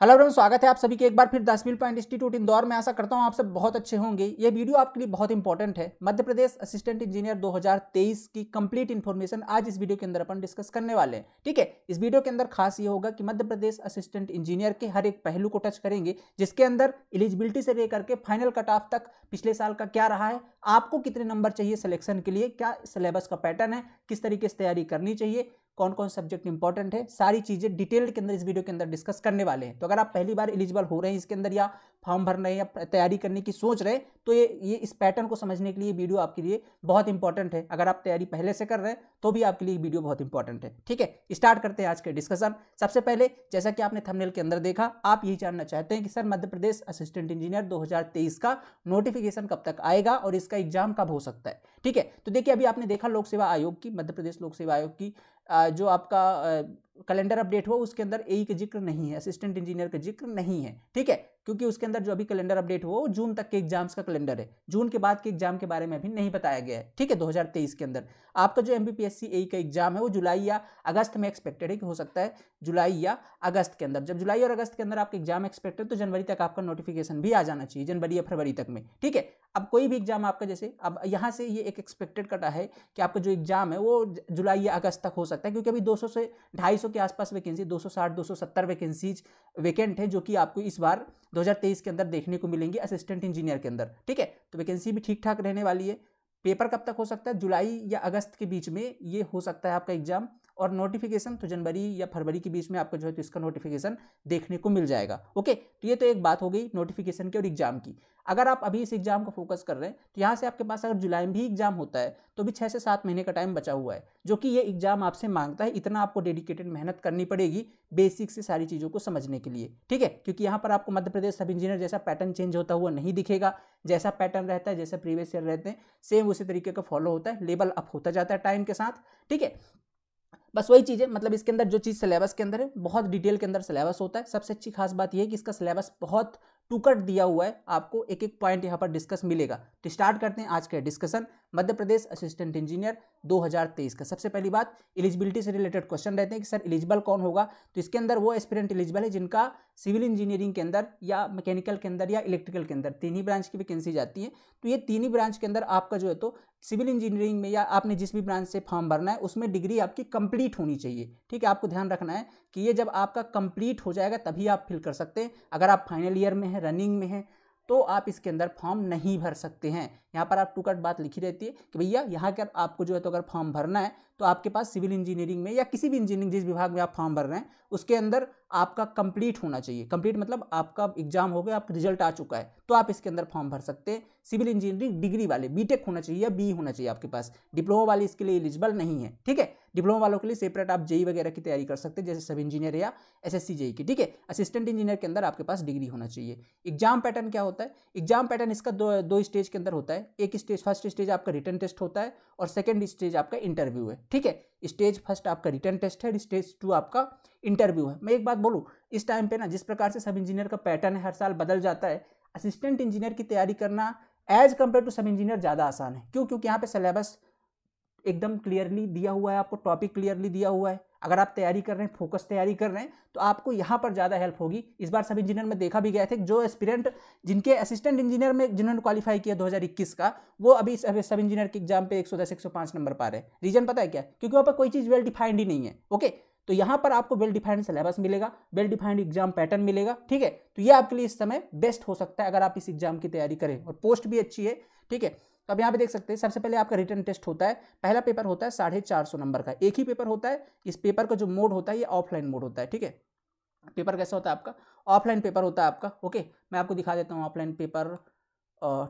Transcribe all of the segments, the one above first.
Hello friends स्वागत है आप सभी के एक बार फिर दसवील पॉइंट इंस्टीट्यूट इंदौर में। आशा करता हूँ आप सब बहुत अच्छे होंगे। ये वीडियो आपके लिए बहुत इंपॉर्टेंट है। मध्य प्रदेश असिस्टेंट इंजीनियर 2023 की कंप्लीट इन्फॉर्मेशन आज इस वीडियो के अंदर अपन डिस्कस करने वाले हैं। ठीक है? इस वीडियो के अंदर खास ये होगा कि मध्य प्रदेश असिस्टेंट इंजीनियर के हर एक पहलू को टच करेंगे, जिसके अंदर एलिजिबिलिटी से लेकर के फाइनल कट ऑफ़ तक पिछले साल का क्या रहा है, आपको कितने नंबर चाहिए सिलेक्शन के लिए, क्या सिलेबस का पैटर्न है, किस तरीके से तैयारी करनी चाहिए कौन कौन सब्जेक्ट इंपॉर्टेंट है, सारी चीज़ें डिटेल्ड के अंदर इस वीडियो के अंदर डिस्कस करने वाले हैं। तो अगर आप पहली बार एलिजिबल हो रहे हैं इसके अंदर या फॉर्म भर रहे हैं या तैयारी करने की सोच रहे हैं तो ये ये इस पैटर्न को समझने के लिए वीडियो आपके लिए बहुत इंपॉर्टेंट है। अगर आप तैयारी पहले से कर रहे हैं तो भी आपके लिए वीडियो बहुत इंपॉर्टेंट है। ठीक है? स्टार्ट करते हैं आज के डिस्कशन सबसे पहले, जैसा कि आपने थंबनेल के अंदर देखा, आप यही जानना चाहते हैं कि sir Madhya Pradesh assistant engineer दो हज़ार तेईस का नोटिफिकेशन कब तक आएगा और इसका एग्ज़ाम कब हो सकता है? ठीक है? तो देखिए, अभी आपने देखा लोक सेवा आयोग की, मध्य प्रदेश लोक सेवा आयोग की जो आपका कैलेंडर अपडेट हुआ उसके अंदर ए का ज़िक्र नहीं है असिस्टेंट इंजीनियर का ज़िक्र नहीं है, ठीक है? क्योंकि उसके अंदर जो अभी कैलेंडर अपडेट हुआ, वो जून तक के एग्ज़ाम्स का कैलेंडर है। जून के बाद के एग्ज़ाम के बारे में अभी नहीं बताया गया है, ठीक है? 2023 के अंदर। आपका जो एम बी ए का एग्ज़ाम है, वो जुलाई या अगस्त में एक्सपेक्टेड है कि हो सकता है, जुलाई या अगस्त के अंदर। जब जुलाई और अगस्त के अंदर आपका एग्ज़ाम एक्सपेक्टेड तो जनवरी तक आपका नोटिफिकेशन भी आ जाना चाहिए, जनवरी या फरवरी तक में, ठीक है? अब कोई भी एग्ज़ाम आपका जैसे, अब यहाँ से ये एक एक्सपेक्टेड कटा है कि आपका जो एग्ज़ाम है, वो जुलाई या अगस्त तक हो सकता है, क्योंकि अभी 200 से 250 के आसपास वैकेंसी 260 270 वैकेंसीज वैकेंट है, जो कि आपको इस बार 2023 के अंदर देखने को मिलेंगी असिस्टेंट इंजीनियर के अंदर, ठीक है? तो वैकेंसी भी ठीक ठाक रहने वाली है। पेपर कब तक हो सकता है? जुलाई या अगस्त के बीच में ये हो सकता है आपका एग्ज़ाम और नोटिफिकेशन तो जनवरी या फरवरी के बीच में आपको जो है तो इसका नोटिफिकेशन देखने को मिल जाएगा। ओके तो ये तो एक बात हो गई नोटिफिकेशन की और एग्ज़ाम की। अगर आप अभी इस एग्ज़ाम को फोकस कर रहे हैं तो यहाँ से आपके पास अगर जुलाई में भी एग्ज़ाम होता है तो भी छः से सात महीने का टाइम बचा हुआ है, जो कि ये एग्ज़ाम आपसे माँगता है, इतना आपको डेडिकेटेड मेहनत करनी पड़ेगी बेसिक से सारी चीज़ों को समझने के लिए। ठीक है? क्योंकि यहाँ पर आपको मध्य प्रदेश सब इंजीनियर जैसा पैटर्न चेंज होता हुआ नहीं दिखेगा, जैसा पैटर्न रहता है, जैसे प्रीवियस ईयर रहते हैं सेम उसी तरीके का फॉलो होता है लेवल अप होता जाता है टाइम के साथ। ठीक है? बस वही चीज़ है मतलब इसके अंदर जो चीज़ सिलेबस के अंदर है, बहुत डिटेल के अंदर सिलेबस होता है। सबसे अच्छी खास बात यह है कि इसका सिलेबस बहुत टुकट दिया हुआ है, आपको एक एक पॉइंट यहाँ पर डिस्कस मिलेगा। तो स्टार्ट करते हैं आज का discussion Madhya Pradesh assistant engineer 2023 का। सबसे पहली बात, एलिजिबिलिटी से रिलेटेड क्वेश्चन रहते हैं कि सर एलिजिबल कौन होगा? तो इसके अंदर वो एस्पिरेंट एलिजिबल है जिनका सिविल इंजीनियरिंग के अंदर या मैकेनिकल के अंदर या इलेक्ट्रिकल के अंदर तीन ही ब्रांच की वैकेंसी जाती है। तो ये तीन ही ब्रांच के अंदर आपका जो है तो सिविल इंजीनियरिंग में या आपने जिस भी ब्रांच से फॉर्म भरना है, उसमें डिग्री आपकी कंप्लीट होनी चाहिए। ठीक है, आपको ध्यान रखना है कि ये जब आपका कंप्लीट हो जाएगा, तभी आप फिल कर सकते हैं। अगर आप फाइनल ईयर में हैं रनिंग में हैं तो आप इसके अंदर फॉर्म नहीं भर सकते हैं। यहाँ पर आप टू कट बात लिखी रहती है कि भैया, यहाँ के आपको जो है तो अगर फॉर्म भरना है तो आपके पास सिविल इंजीनियरिंग में या किसी भी इंजीनियरिंग जिस विभाग में आप फॉर्म भर रहे हैं, उसके अंदर आपका कंप्लीट होना चाहिए। कंप्लीट मतलब आपका एग्ज़ाम हो गया, आपका रिज़ल्ट आ चुका है तो आप इसके अंदर फॉर्म भर सकते हैं। सिविल इंजीनियरिंग डिग्री वाले बीटेक होना चाहिए या बी होना चाहिए आपके पास। डिप्लोमा वाले इसके लिए एलिजिबल नहीं है, ठीक है? डिप्लोमा वालों के लिए सेपरेट आप जेई वगैरह की तैयारी कर सकते हैं, जैसे सब इंजीनियर या एस जेई की, ठीक है? असिस्टेंट इंजीनियर के अंदर आपके पास डिग्री होना चाहिए। एग्ज़ाम पैटर्न क्या होता है? एग्ज़ाम पैटर्न इसका दो दो स्टेज के अंदर होता है। एक स्टेज, फ़र्स्ट स्टेज आपका रिटर्न टेस्ट होता है और सेकेंड स्टेज आपका इंटरव्यू है, ठीक है? स्टेज फ़र्स्ट आपका रिटर्न टेस्ट है, स्टेज टू आपका इंटरव्यू है। मैं एक बात बोलूँ, इस टाइम पे ना जिस प्रकार से सब इंजीनियर का पैटर्न है, हर साल बदल जाता है, असिस्टेंट इंजीनियर की तैयारी करना as compare to sub engineer ज़्यादा आसान है। क्यों? क्योंकि यहाँ पे सिलेबस एकदम क्लियरली दिया हुआ है आपको टॉपिक क्लियरली दिया हुआ है। अगर आप तैयारी कर रहे हैं फोकस तैयारी कर रहे हैं तो आपको यहाँ पर ज़्यादा हेल्प होगी। इस बार सब इंजीनियर में देखा भी गया थे जो एस्पिरेंट जिनके असिस्टेंट इंजीनियर में जिन्होंने क्वालिफाई किया 2021 का, वो अभी सब इंजीनियर के एग्ज़ाम पे 110 105 नंबर पा रहे हैं। रीजन पता है क्या? क्योंकि वहाँ पर कोई चीज़ वेल डिफाइंड ही नहीं है ओके तो यहाँ पर आपको वेल डिफाइंड सिलेबस मिलेगा वेल डिफाइंड एग्ज़ाम पैटर्न मिलेगा, ठीक है? तो ये आपके लिए इस समय बेस्ट हो सकता है अगर आप इस एग्ज़ाम की तैयारी करें और पोस्ट भी अच्छी है, ठीक है? तो अब यहाँ पे देख सकते हैं, सबसे पहले आपका रिटर्न टेस्ट होता है, पहला पेपर होता है साढ़े चार सौ नंबर का, एक ही पेपर होता है, इस पेपर का जो मोड होता है ये ऑफलाइन मोड होता है, ठीक है? पेपर कैसा होता है आपका? ऑफलाइन पेपर होता है आपका, ओके, मैं आपको दिखा देता हूँ ऑफलाइन पेपर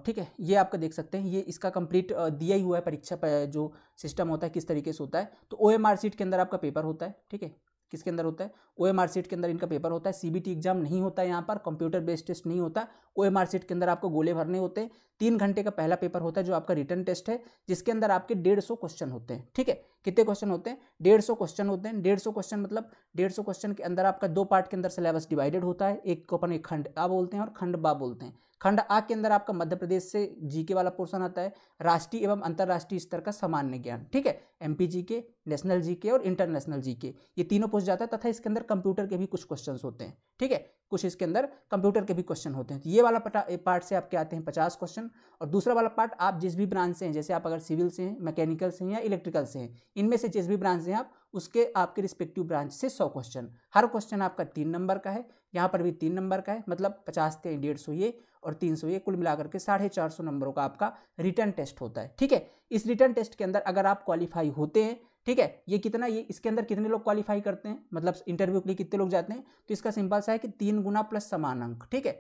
ठीक है, ये आपका देख सकते हैं, ये इसका कंप्लीट दिया ही हुआ है परीक्षा पर जो सिस्टम होता है, किस तरीके से होता है तो ओ एम आर सीट के अंदर आपका पेपर होता है, ठीक है, किसके अंदर होता है? ओ एम सीट के अंदर इनका पेपर होता है सी बी टी एग्ज़ाम नहीं होता है यहाँ पर कंप्यूटर बेस्ड टेस्ट नहीं होता ओ एम सीट के अंदर आपको गोले भरने होते हैं तीन घंटे का पहला पेपर होता है जो आपका रिटर्न टेस्ट है, जिसके अंदर आपके डेढ़ सौ क्वेश्चन होते हैं, ठीक है? कितने क्वेश्चन होते हैं? डेढ़ सौ क्वेश्चन होते हैं। डेढ़ सौ क्वेश्चन मतलब डेढ़ सौ क्वेश्चन के अंदर आपका दो पार्ट के अंदर सिलेबस डिवाइडेड होता है, एक को अपन एक खंड आ बोलते हैं और खंड बा बोलते हैं। खंड आ के अंदर आपका मध्य प्रदेश से जीके वाला पोर्शन आता है, राष्ट्रीय एवं अंतर्राष्ट्रीय स्तर का सामान्य ज्ञान, ठीक है? एमपी जीके, नेशनल जीके और इंटरनेशनल जीके, ये तीनों पूछ जाता है तथा इसके अंदर कंप्यूटर के भी कुछ क्वेश्चन होते हैं, ठीक है? कुछ इसके अंदर कंप्यूटर के भी क्वेश्चन होते हैं। तो ये वाला पार्ट से आपके आते हैं पचास क्वेश्चन और दूसरा वाला पार्ट आप जिस भी ब्रांच से हैं, जैसे आप अगर सिविल से हैं मैकेनिकल से हैं या इलेक्ट्रिकल से हैं, इनमें से जिस भी ब्रांच से हैं आप, उसके आपके रिस्पेक्टिव ब्रांच से सौ क्वेश्चन हर क्वेश्चन आपका तीन नंबर का है, यहाँ पर भी तीन नंबर का है मतलब पचास ते डेढ़ सौ ये और तीन सौ ये, कुल मिलाकर के साढ़े चार सौ नंबरों का आपका रिटर्न टेस्ट होता है। ठीक है? इस रिटर्न टेस्ट के अंदर अगर आप क्वालिफाई होते हैं ठीक है? ये कितना, ये इसके अंदर कितने लोग क्वालिफाई करते हैं? मतलब इंटरव्यू के लिए कितने लोग जाते हैं? तो इसका सिंपल सा है कि तीन गुना प्लस समान अंक, ठीक है?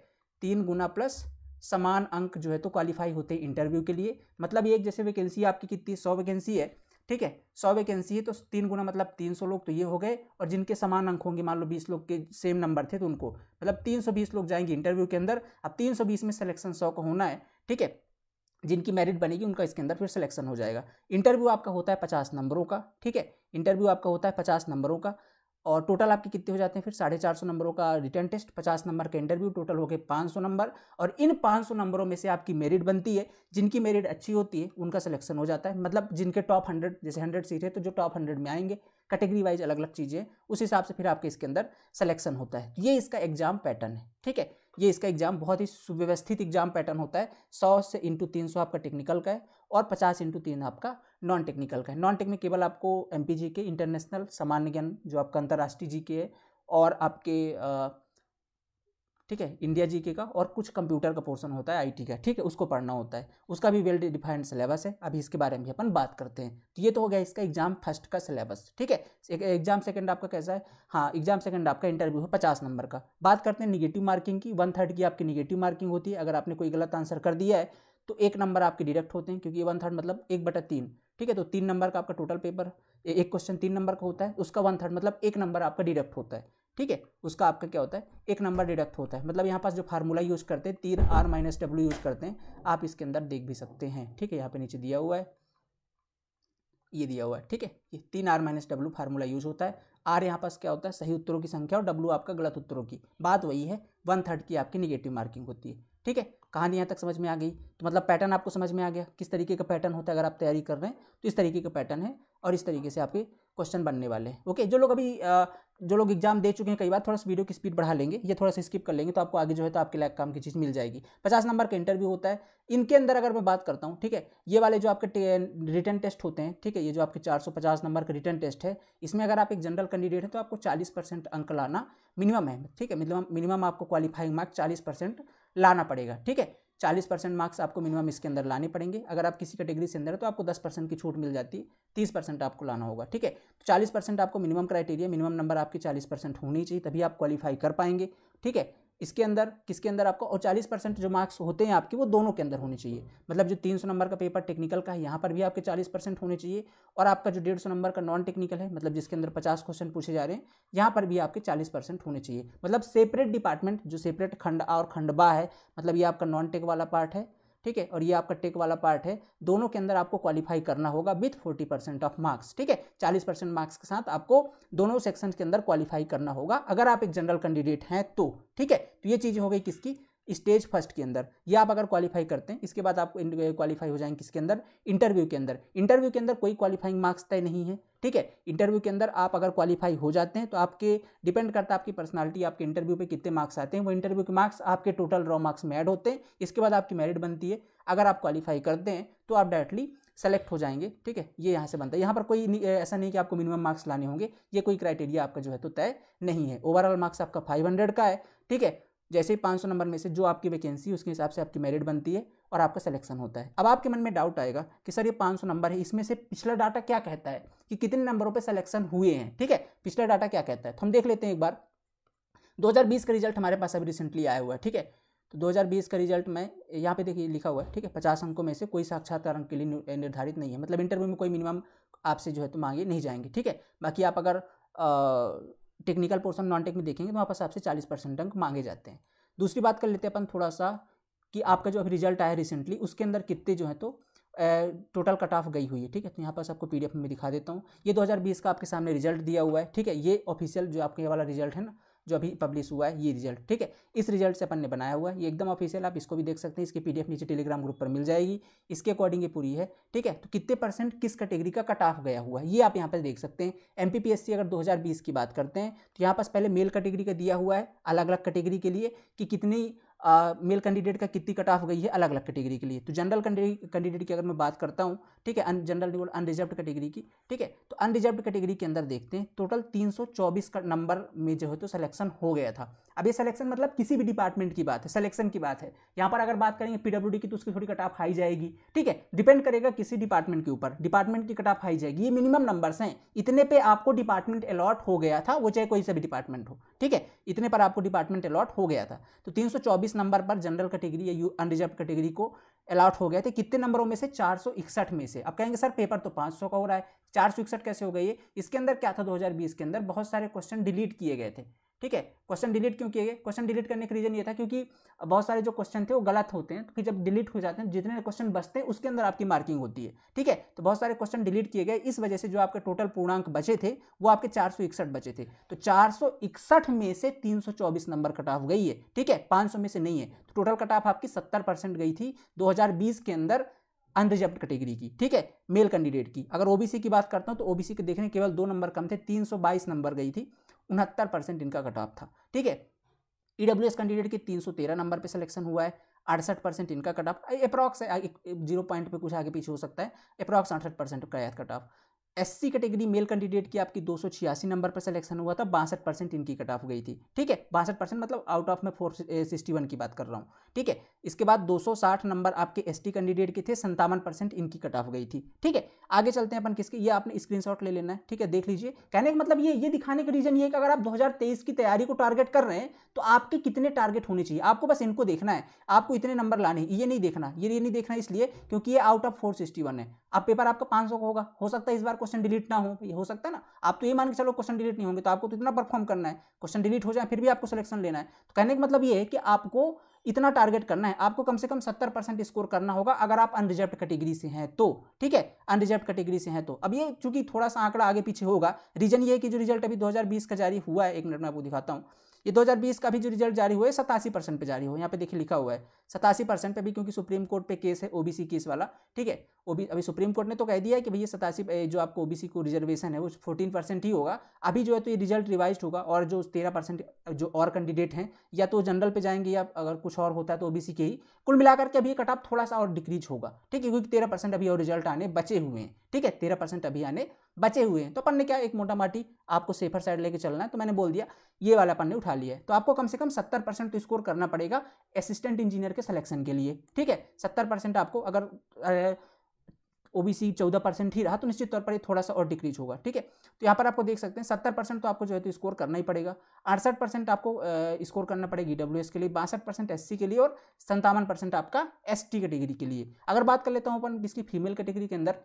तीन गुना प्लस समान अंक जो है तो क्वालिफाई होते हैं इंटरव्यू के लिए। मतलब एक जैसे वैकेंसी आपकी कितनी, सौ वैकेंसी है, ठीक है? सौ वैकेंसी है तो तीन गुना मतलब तीन सौ लोग तो ये हो गए। और जिनके समान अंक होंगे, मान लो बीस लोग के सेम नंबर थे तो उनको मतलब तीन सौ बीस लोग जाएँगे इंटरव्यू के अंदर। अब तीन सौ बीस में सिलेक्शन सौ का होना है, ठीक है? जिनकी मेरिट बनेगी, उनका इसके अंदर फिर सिलेक्शन हो जाएगा। इंटरव्यू आपका होता है पचास नंबरों का, ठीक है? इंटरव्यू आपका होता है पचास नंबरों का और टोटल आपके कितने हो जाते हैं फिर? साढ़े चार सौ नंबरों का रिटर्न टेस्ट पचास नंबर का इंटरव्यू टोटल हो गए पाँच सौ नंबर और इन पाँच सौ नंबरों में से आपकी मेरिट बनती है। जिनकी मेरिट अच्छी होती है, उनका सिलेक्शन हो जाता है। मतलब जिनके टॉप हंड्रेड जैसे हंड्रेड सीट है तो जो टॉप हंड्रेड में आएँगे कैटेगरी वाइज अलग अलग चीज़ें, उस हिसाब से फिर आपके इसके अंदर सिलेक्शन होता है। ये इसका एग्ज़ाम पैटर्न है, ठीक है? ये इसका एग्ज़ाम बहुत ही सुव्यवस्थित एग्ज़ाम पैटर्न होता है। सौ से इंटू तीन सौ आपका टेक्निकल का है और पचास इंटू तीन आपका नॉन टेक्निकल का है। नॉन टेक्निक केवल आपको एम के, इंटरनेशनल सामान्य ज्ञान, जो आपका अंतर्राष्ट्रीय जी के है, और आपके ठीक है इंडिया जी के और कुछ कंप्यूटर का पोर्शन होता है आईटी का, ठीक है, उसको पढ़ना होता है। उसका भी वेल डिफाइंड सिलेबस है। अभी इसके बारे में भी अपन बात करते हैं। तो ये तो हो गया इसका एग्ज़ाम फ़र्स्ट का सिलेबस ठीक है? एग्ज़ाम सेकंड आपका कैसा है? हाँ एग्ज़ाम सेकंड आपका इंटरव्यू है पचास नंबर का। बात करते हैं निगेटिव मार्किंग की। वन थर्ड की आपकी निगेटिव मार्किंग होती है। अगर आपने कोई गलत आंसर कर दिया है तो एक नंबर आपके डिडक्ट होते हैं, क्योंकि वन थर्ड मतलब एक बटा तीन, ठीक है? तो तीन नंबर का आपका टोटल पेपर एक क्वेश्चन तीन नंबर का होता है। उसका वन थर्ड मतलब एक नंबर आपका डिडक्ट होता है। ठीक है? उसका आपका क्या होता है? एक नंबर डिडक्ट होता है। मतलब यहाँ पास जो फार्मूला यूज़ करते हैं, तीन आर माइनस डब्ल्यू यूज़ करते हैं, आप इसके अंदर देख भी सकते हैं। ठीक है? यहाँ पे नीचे दिया हुआ है। ये दिया हुआ है। ठीक है? ये तीन R minus W formula use होता है। आर यहाँ पास क्या होता है? सही उत्तरों की संख्या और डब्ल्यू आपका गलत उत्तरों की। बात वही है वन थर्ड की आपकी निगेटिव मार्किंग होती है। ठीक है? कहानी यहाँ तक समझ में आ गई। तो मतलब पैटर्न आपको समझ में आ गया। किस तरीके का पैटर्न होता है अगर आप तैयारी कर रहे हैं तो इस तरीके का पैटर्न है और इस तरीके से आपके क्वेश्चन बनने वाले हैं। ओके जो लोग अभी जो लोग एग्ज़ाम दे चुके हैं, कई बार थोड़ा सा वीडियो की स्पीड बढ़ा लेंगे, ये थोड़ा सा स्किप कर लेंगे तो आपको आगे जो है तो आपके लायक काम की चीज़ मिल जाएगी। पचास नंबर का इंटरव्यू होता है। इनके अंदर अगर मैं बात करता हूँ, ठीक है, ये वाले जो आपके रिटर्न टेस्ट होते हैं, ठीक है, ये जो आपके चार सौ पचास नंबर का रिटर्न टेस्ट है, इसमें अगर आप एक जनरल कैंडिडेट है तो आपको चालीस परसेंट अंक लाना मिनिमम है, ठीक है मिनिमम मिनिमम आपको क्वालिफाइंग मार्क्स चालीस परसेंट लाना पड़ेगा, ठीक है। चालीस परसेंट मार्क्स आपको मिनिमम इसके अंदर लाने पड़ेंगे। अगर आप किसी कैटेगरी से अंदर है तो आपको दस परसेंट की छूट मिल जाती है तीस परसेंट आपको लाना होगा, ठीक है? तो चालीस परसेंट आपको मिनिमम क्राइटेरिया मिनिमम नंबर आपके चालीस परसेंट होनी चाहिए, तभी आप क्वालिफाई कर पाएँगे, ठीक है? इसके अंदर, किसके अंदर आपको, और चालीस परसेंट जो मार्क्स होते हैं आपके, वो दोनों के अंदर होने चाहिए। मतलब जो तीन सौ नंबर का पेपर टेक्निकल का है, यहाँ पर भी आपके चालीस परसेंट होने चाहिए, और आपका जो डेढ़ सौ नंबर का नॉन टेक्निकल है मतलब जिसके अंदर पचास क्वेश्चन पूछे जा रहे हैं, यहाँ पर भी आपके चालीस परसेंट होने चाहिए। मतलब सेपरेट डिपार्टमेंट जो सेपरेट खंड और खंडबा है मतलब ये आपका नॉन टेक वाला पार्ट है ठीक है? और ये आपका टेक वाला पार्ट है। दोनों के अंदर आपको क्वालिफाई करना होगा with forty percent of marks ठीक है? चालीस परसेंट मार्क्स के साथ आपको दोनों सेक्शन के अंदर क्वालिफाई करना होगा। अगर आप एक जनरल कैंडिडेट हैं तो ठीक है? तो ये चीज़ हो गई किसकी? स्टेज फ़र्स्ट के अंदर। ये आप अगर क्वालिफाई करते हैं, इसके बाद आप क्वालिफाई हो जाएँगे किसके अंदर? इंटरव्यू के अंदर। इंटरव्यू के अंदर कोई क्वालिफाइंग मार्क्स तय नहीं है, ठीक है? इंटरव्यू के अंदर आप अगर क्वालिफाई हो जाते हैं तो आपके डिपेंड करता है आपकी पर्सनालिटी आपके इंटरव्यू पे कितने मार्क्स आते हैं। वो इंटरव्यू के मार्क्स आपके टोटल रॉ मार्क्स में ऐड होते हैं। इसके बाद आपकी मेरिट बनती है। अगर आप क्वालिफाई करते हैं तो आप डायरेक्टली सेलेक्ट हो जाएँगे, ठीक है? ये यहाँ से बनता है। यहाँ पर कोई ऐसा नहीं कि आपको मिनिमम मार्क्स लाने होंगे। ये कोई क्राइटेरिया आपका जो है तो तय नहीं है। ओवरऑल मार्क्स आपका फाइव का है, ठीक है? जैसे ही पाँच सौ नंबर में से जो आपकी वैकेंसी उसके हिसाब से आपकी मेरिट बनती है और आपका सिलेक्शन होता है। अब आपके मन में डाउट आएगा कि सर ये 500 नंबर है, इसमें से पिछला डाटा क्या कहता है कि कितने नंबरों पे सिलेक्शन हुए हैं, ठीक है? पिछला डाटा क्या कहता है? तो हम देख लेते हैं एक बार। 2020 का रिज़ल्ट हमारे पास अभी रिसेंटली आया हुआ है, ठीक है? तो 2020 का रिज़ल्ट में यहाँ पे देखिए लिखा हुआ है, ठीक है? पचास अंकों में से कोई साक्षात्कार अंक के लिए निर्धारित नहीं है। मतलब इंटरव्यू में कोई मिनिमम आपसे जो है तो मांगे नहीं जाएँगे, ठीक है? बाकी आप अगर टेक्निकल पोर्सन नॉन टेक में देखेंगे तो वहाँ पास आपसे चालीस परसेंट अंक मांगे जाते हैं। दूसरी बात कर लेते हैं अपन थोड़ा सा कि आपका जो अभी रिज़ल्ट आया रिसेंटली उसके अंदर कितने जो है तो टोटल कट ऑफ़ गई हुई है, ठीक है? तो यहाँ पास आपको पीडीएफ में दिखा देता हूँ। ये 2020 का आपके सामने रिज़ल्ट दिया हुआ है, ठीक है? ये ऑफिशियल जो आपके वाला रिज़ल्ट है ना जो अभी पब्लिश हुआ है, ये रिज़ल्ट ठीक है? इस रिज़ल्ट से अपन ने बनाया हुआ है, ये एकदम ऑफिशियल आप इसको भी देख सकते हैं, इसकी पीडीएफ नीचे टेलीग्राम ग्रुप पर मिल जाएगी, इसके अकॉर्डिंग ये पूरी है, ठीक है? तो कितने परसेंट किस कैटेगरी का कट ऑफ़ गया हुआ है, ये आप यहाँ पर देख सकते हैं। एम अगर दो हज़ार बीस की बात करते हैं तो यहाँ पास पहले मेल कैटेगरी का दिया हुआ है अलग अलग कैटेगरी के लिए, कि कितनी मेल कैंडिडेट का कितनी कट ऑफ़ गई है अलग अलग कैटेगरी के लिए। तो जनरल कैंडिडेट की अगर मैं बात करता हूँ, ठीक है जनरल अनरिजर्व कैटेगरी की, ठीक है तो अनरिजर्व कैटेगरी के अंदर देखते हैं टोटल 324 का नंबर में जो है तो सिलेक्शन हो गया था। अब ये सिलेक्शन मतलब किसी भी डिपार्टमेंट की बात है सिलेक्शन की बात है। यहाँ पर अगर बात करेंगे पीडब्ल्यू की तो उसकी थोड़ी कट ऑफ़ हाई जाएगी, ठीक है डिपेंड करेगा किसी डिपार्टमेंट के ऊपर। डिपार्टमेंट की कट ऑफ़ हाई जाएगी, ये मिनिमम नंबर्स हैं। इतने पे आपको डिपार्टमेंट अलॉट हो गया था, वो चाहे कोई सा भी डिपार्टमेंट हो। ठीक है? इतने पर आपको डिपार्टमेंट अलॉट हो गया था। तो 324 नंबर पर जनरल कैटेगरी या अनरिजर्व कैटेगरी को अलॉट हो गया थे। कितने नंबरों में से? चार सौ इकसठ में से। अब कहेंगे, सर पेपर तो 500 का हो रहा है। चार सौ इकसठ कैसे हो गई इसके अंदर क्या था? 2020 के अंदर बहुत सारे क्वेश्चन डिलीट किए गए थे। ठीक है? क्वेश्चन डिलीट क्यों किए गए? क्वेश्चन डिलीट करने का रीजन ये था क्योंकि बहुत सारे जो क्वेश्चन थे वो गलत होते हैं तो फिर जब डिलीट हो जाते हैं, जितने क्वेश्चन बचते हैं, उसके अंदर आपकी मार्किंग होती है। ठीक है? तो बहुत सारे क्वेश्चन डिलीट किए गए, इस वजह से जो आपके टोटल पूर्णांक बचे थे, वो आपके चार सौ इकसठ बचे थे। तो चार सौ इकसठ में से तीन सौ चौबीस नंबर कट ऑफ़ गई है। ठीक है? पाँच में से नहीं है। तो टोटल कट ऑफ़ आपकी सत्तर गई थी, दो हज़ार बीस के अंदर अनरिजर्व कैटेगरी की। ठीक है? मेल कैंडिडेट की। अगर ओबीसी की बात करता हूँ तो ओबीसी के देखने केवल दो नंबर कम थे 322 नंबर गई थी। उनहत्तर परसेंट इनका कट ऑफ़ था। ठीक है? ई डब्ल्यू एस कैंडिडेट की 313 नंबर पर सिलेक्शन हुआ है, अड़सठ परसेंट इनका कट ऑफ़ अप्रॉक्स है ज़ीरो पॉइंट पे कुछ आगे पीछे हो सकता है अप्रॉक्स अड़सठ परसेंट का cut off SC category male candidate की आपकी दो सौ छियासी नंबर पर सिलेक्शन हुआ था, बासठ परसेंट इनकी कट ऑफ़ गई थी। ठीक है? बासठ परसेंट मतलब आउट ऑफ़ में फोर सिक्सटी वन की बात कर रहा हूँ। ठीक है? इसके बाद 260 नंबर आपके एसटी कैंडिडेट के थे संतावन परसेंट इनकी कट ऑफ़ गई थी। ठीक है? आगे चलते हैं अपन किसके? ये आपने स्क्रीनशॉट ले लेना है। ठीक है? देख लीजिए। कहने का मतलब ये ये दिखाने का रीजन ये है कि अगर आप 2023 की तैयारी को टारगेट कर रहे हैं तो आपके कितने टारगेट होने चाहिए? आपको बस इनको देखना है। आपको इतने नंबर लाने ये नहीं देखना। ये ये नहीं देखना इसलिए क्योंकि ये आउट ऑफ़ फोर है। अब पेपर आपका पाँच का होगा। हो सकता है इस बार क्वेश्चन डिलीट ना हो। हो सकता है ना? आप तो ये मान के चलो क्वेश्चन डिलीट नहीं होंगे तो आपको तो इतना परफॉर्म करना है। क्वेश्चन डिलीट हो जाए, फिर भी आपको सिलेक्शन लेना है। तो कहने का मतलब ये है कि आपको इतना टारगेट करना है, आपको कम से कम सत्तर परसेंट स्कोर करना होगा अगर आप अनरिजर्व कैटेगरी से हैं तो ठीक है? अनरिजर्व कैटेगरी से हैं तो। अब ये चूँकि थोड़ा सा आंकड़ा आगे पीछे होगा रीजन ये कि जो रिज़ल्ट अभी 2020 का जारी हुआ है, एक मिनट में आपको दिखाता हूँ। ये 2020 का भी जो रिज़ल्ट जारी हुआ है, सतासी परसेंट पे जारी हुआ यहाँ पे देखिए लिखा हुआ है, सतासी परसेंट पे भी क्योंकि सुप्रीम कोर्ट पे केस है, ओबीसी केस वाला, ठीक है? ओबी, अभी सुप्रीम कोर्ट ने तो कह दिया है कि भैया सतासी जो आपको ओबीसी को रिजर्वेशन है, वो फोर्टीन परसेंट ही होगा। अभी जो है तो ये रिज़ल्ट रिवाइज होगा और जो तेरह परसेंट, जो और कैंडिडेट हैं, या तो जनरल पे जाएँगे या अगर कुछ और होता है तो ओबीसी के ही। कुल मिलाकर के अभी कट ऑफ़ थोड़ा सा और डिक्रीज होगा, ठीक है? क्योंकि तेरह परसेंट अभी और रिज़ल्ट आने बचे हुए हैं, ठीक है? तेरह परसेंट अभी आने बचे हुए हैं। तो अपन ने क्या एक मोटा माटी आपको सेफर साइड लेके चलना है? तो मैंने बोल दिया, ये वाला अपन ने उठा लिया है। तो आपको कम से कम सत्तर परसेंट तो स्कोर करना पड़ेगा असिस्टेंट इंजीनियर के सिलेक्शन के लिए, ठीक है? सत्तर परसेंट आपको अगर ओबीसी चौदह परसेंट ही रहा तो निश्चित तौर पर ये थोड़ा सा और डिक्रीज होगा, ठीक है? तो यहाँ पर आपको देख सकते हैं, सत्तर परसेंट तो आपको जो है तो स्कोर करना ही पड़ेगा। अड़सठ परसेंट आपको स्कोर करना पड़ेगा डब्ल्यू एस के लिए, बासठ परसेंट एस सी के लिए और संतावन परसेंट आपका एस टी कैटेगरी के लिए। अगर बात कर लेता हूँ अपन इसकी फीमेल कैटेगरी के अंदर